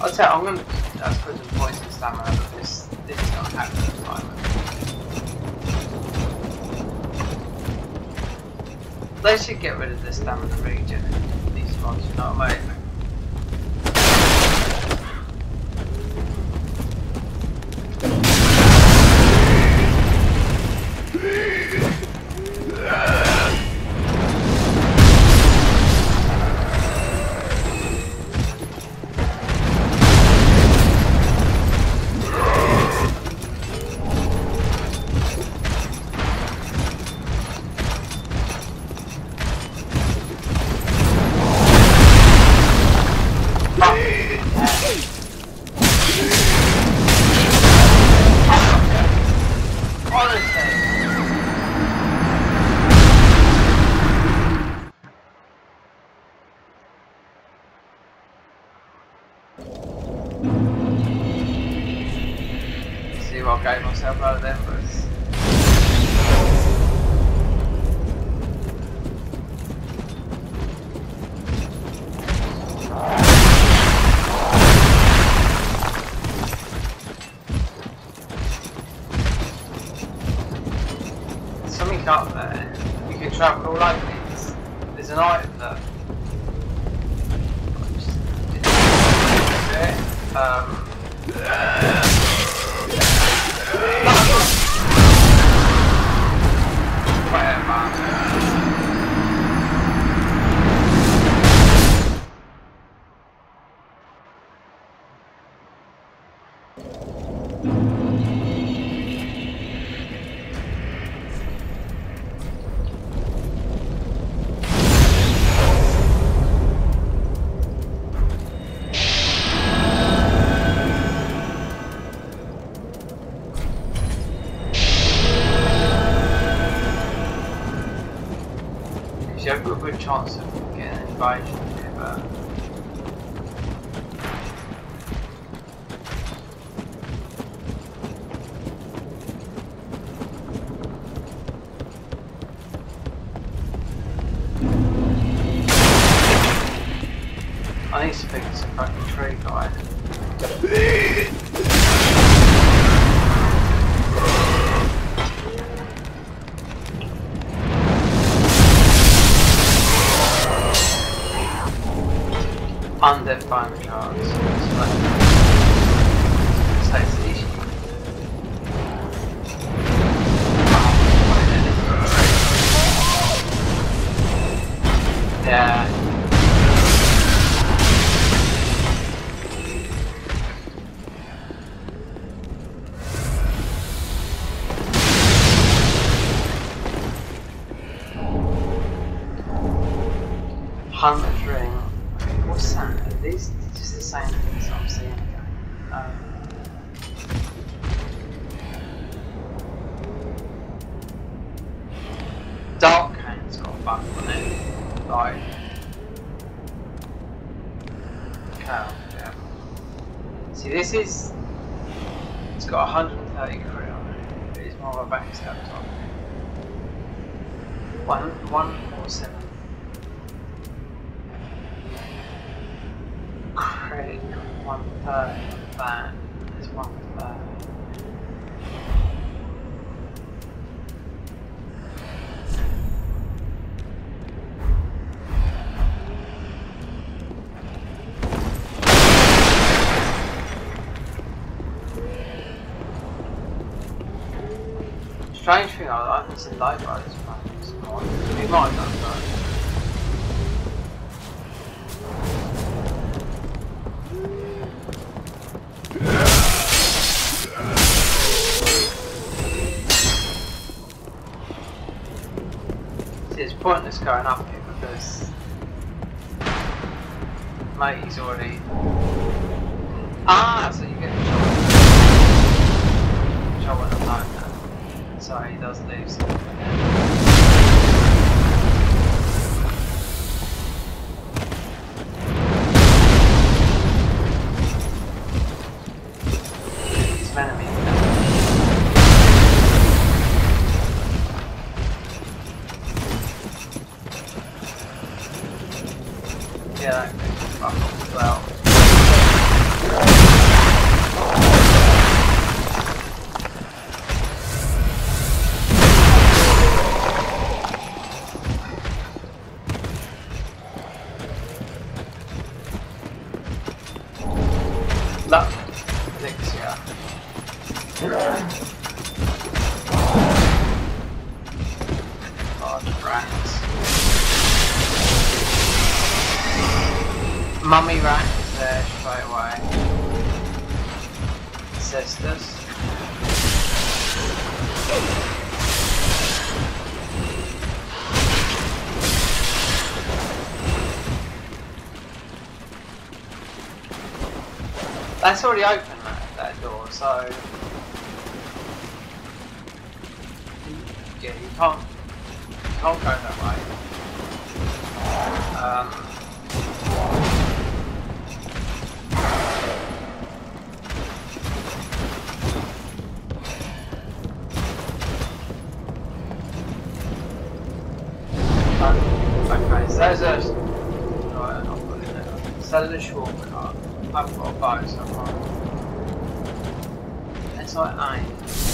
I'll tell you, I'm gonna poison stamina, but this, this is not happening. They should get rid of this damn region these mods, you know what I mean? Under binary cards. So, so, It's in libraries, but it's not. We might not know. See, it's pointless going up here because mate, he's already already open that, that door, so yeah, you can't you can't go that way. Um, uh, okay, there's a right, I'll put in there. So there's a shortcut. I've got a bow so far. That's like aim.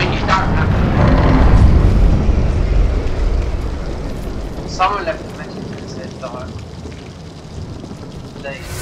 when you start Someone left a message and said, like, they...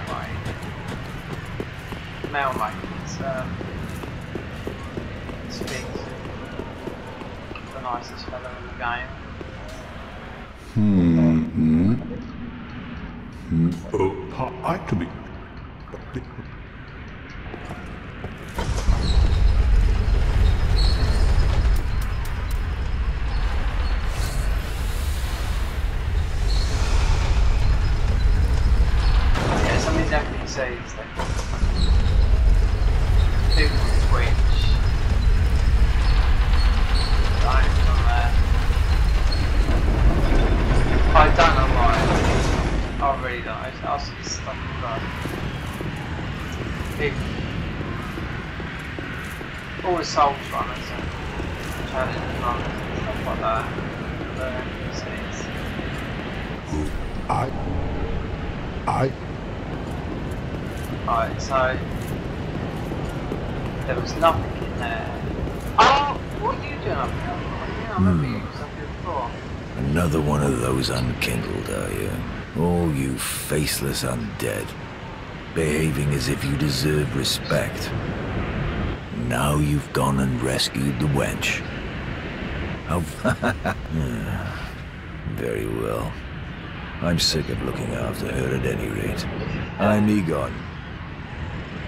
about my mail maintenance. Um, Speaks the nicest fellow in the game. Hmm. Hmm. hmm. Oh, I to be. Faceless undead. Behaving as if you deserve respect. Now you've gone and rescued the wench. Oh, How... Very well. I'm sick of looking after her at any rate. I'm Eygon.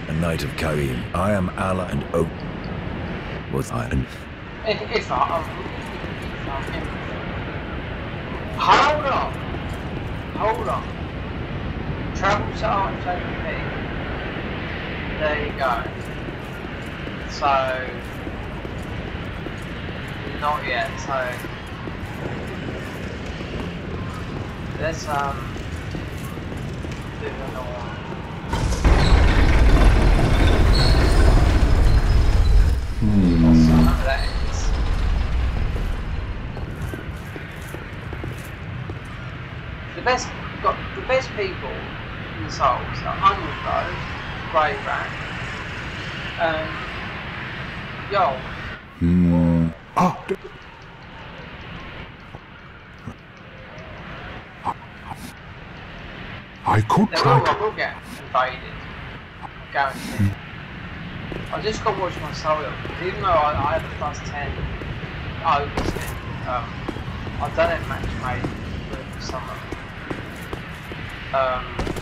A knight of Carim. I am Allah and Oak. What's I and If, if I, I'm, if Hold on. Hold on. Travel to RJP. There you go. So, not yet. So, let's um do the normal. Is? The best, got the best people in the Souls are Undergrove, Grey Rat, um, Yo. Ah. d- I could try will, to. will get invaded. Guaranteed. I just got to watch my because even though I, I have a plus 10, over 10, um, I've done it match made with someone. Um,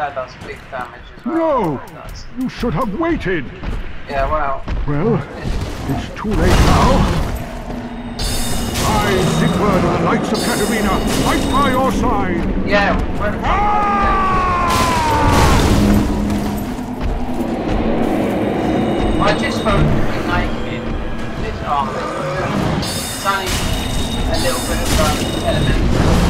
that does big damage as well. No! You should have waited. Yeah, well, Well, it's too late now. I, Siegward of the Knights of Catarina, fight by your side. yeah, the fuck I just felt naked. This arm It's only a little bit of um, element.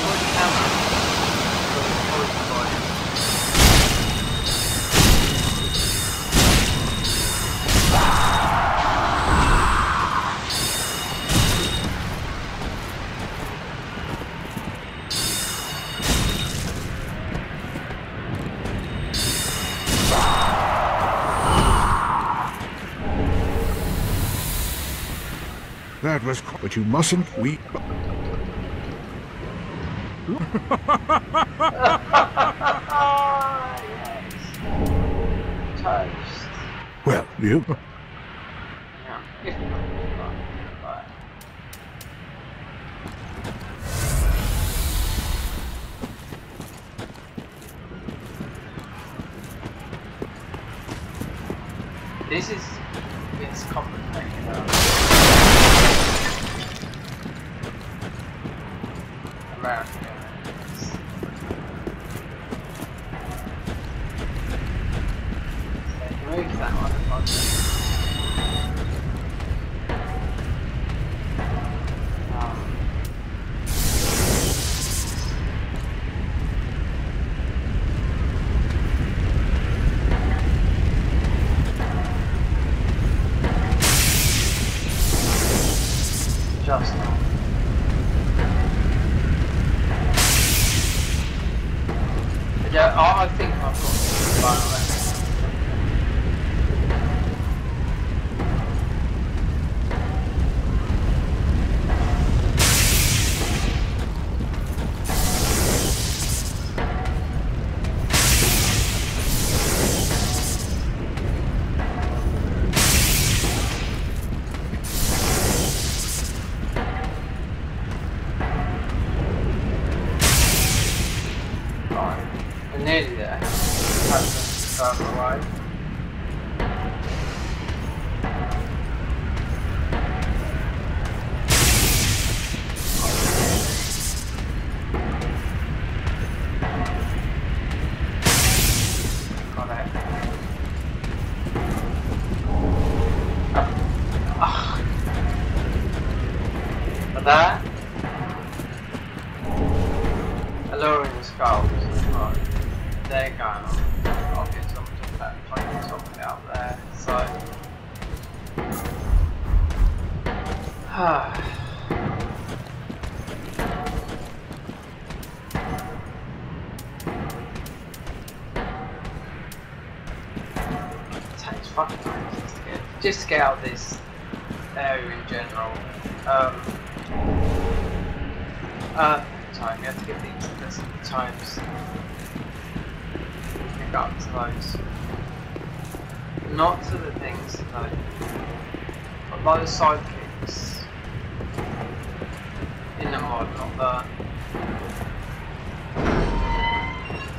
But you mustn't weep. Ah, yes. Toast. Well, you. do scale this area in general. Um, uh, time, you have to get these there's times. Pick up to those. Not to the things, no. But the sidekicks. In the mod, not the...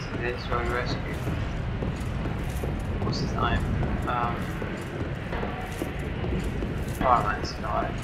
So this, where we rescue. What's his name? Um, Starlight's not.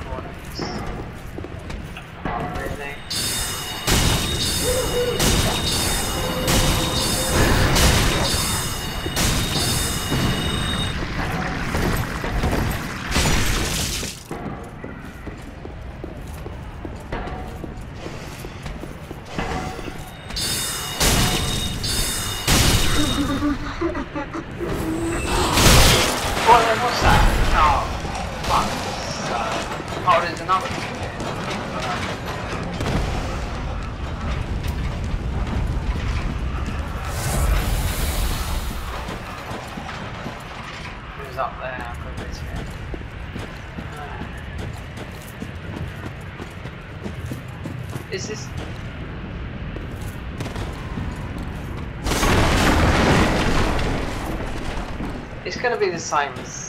be the same as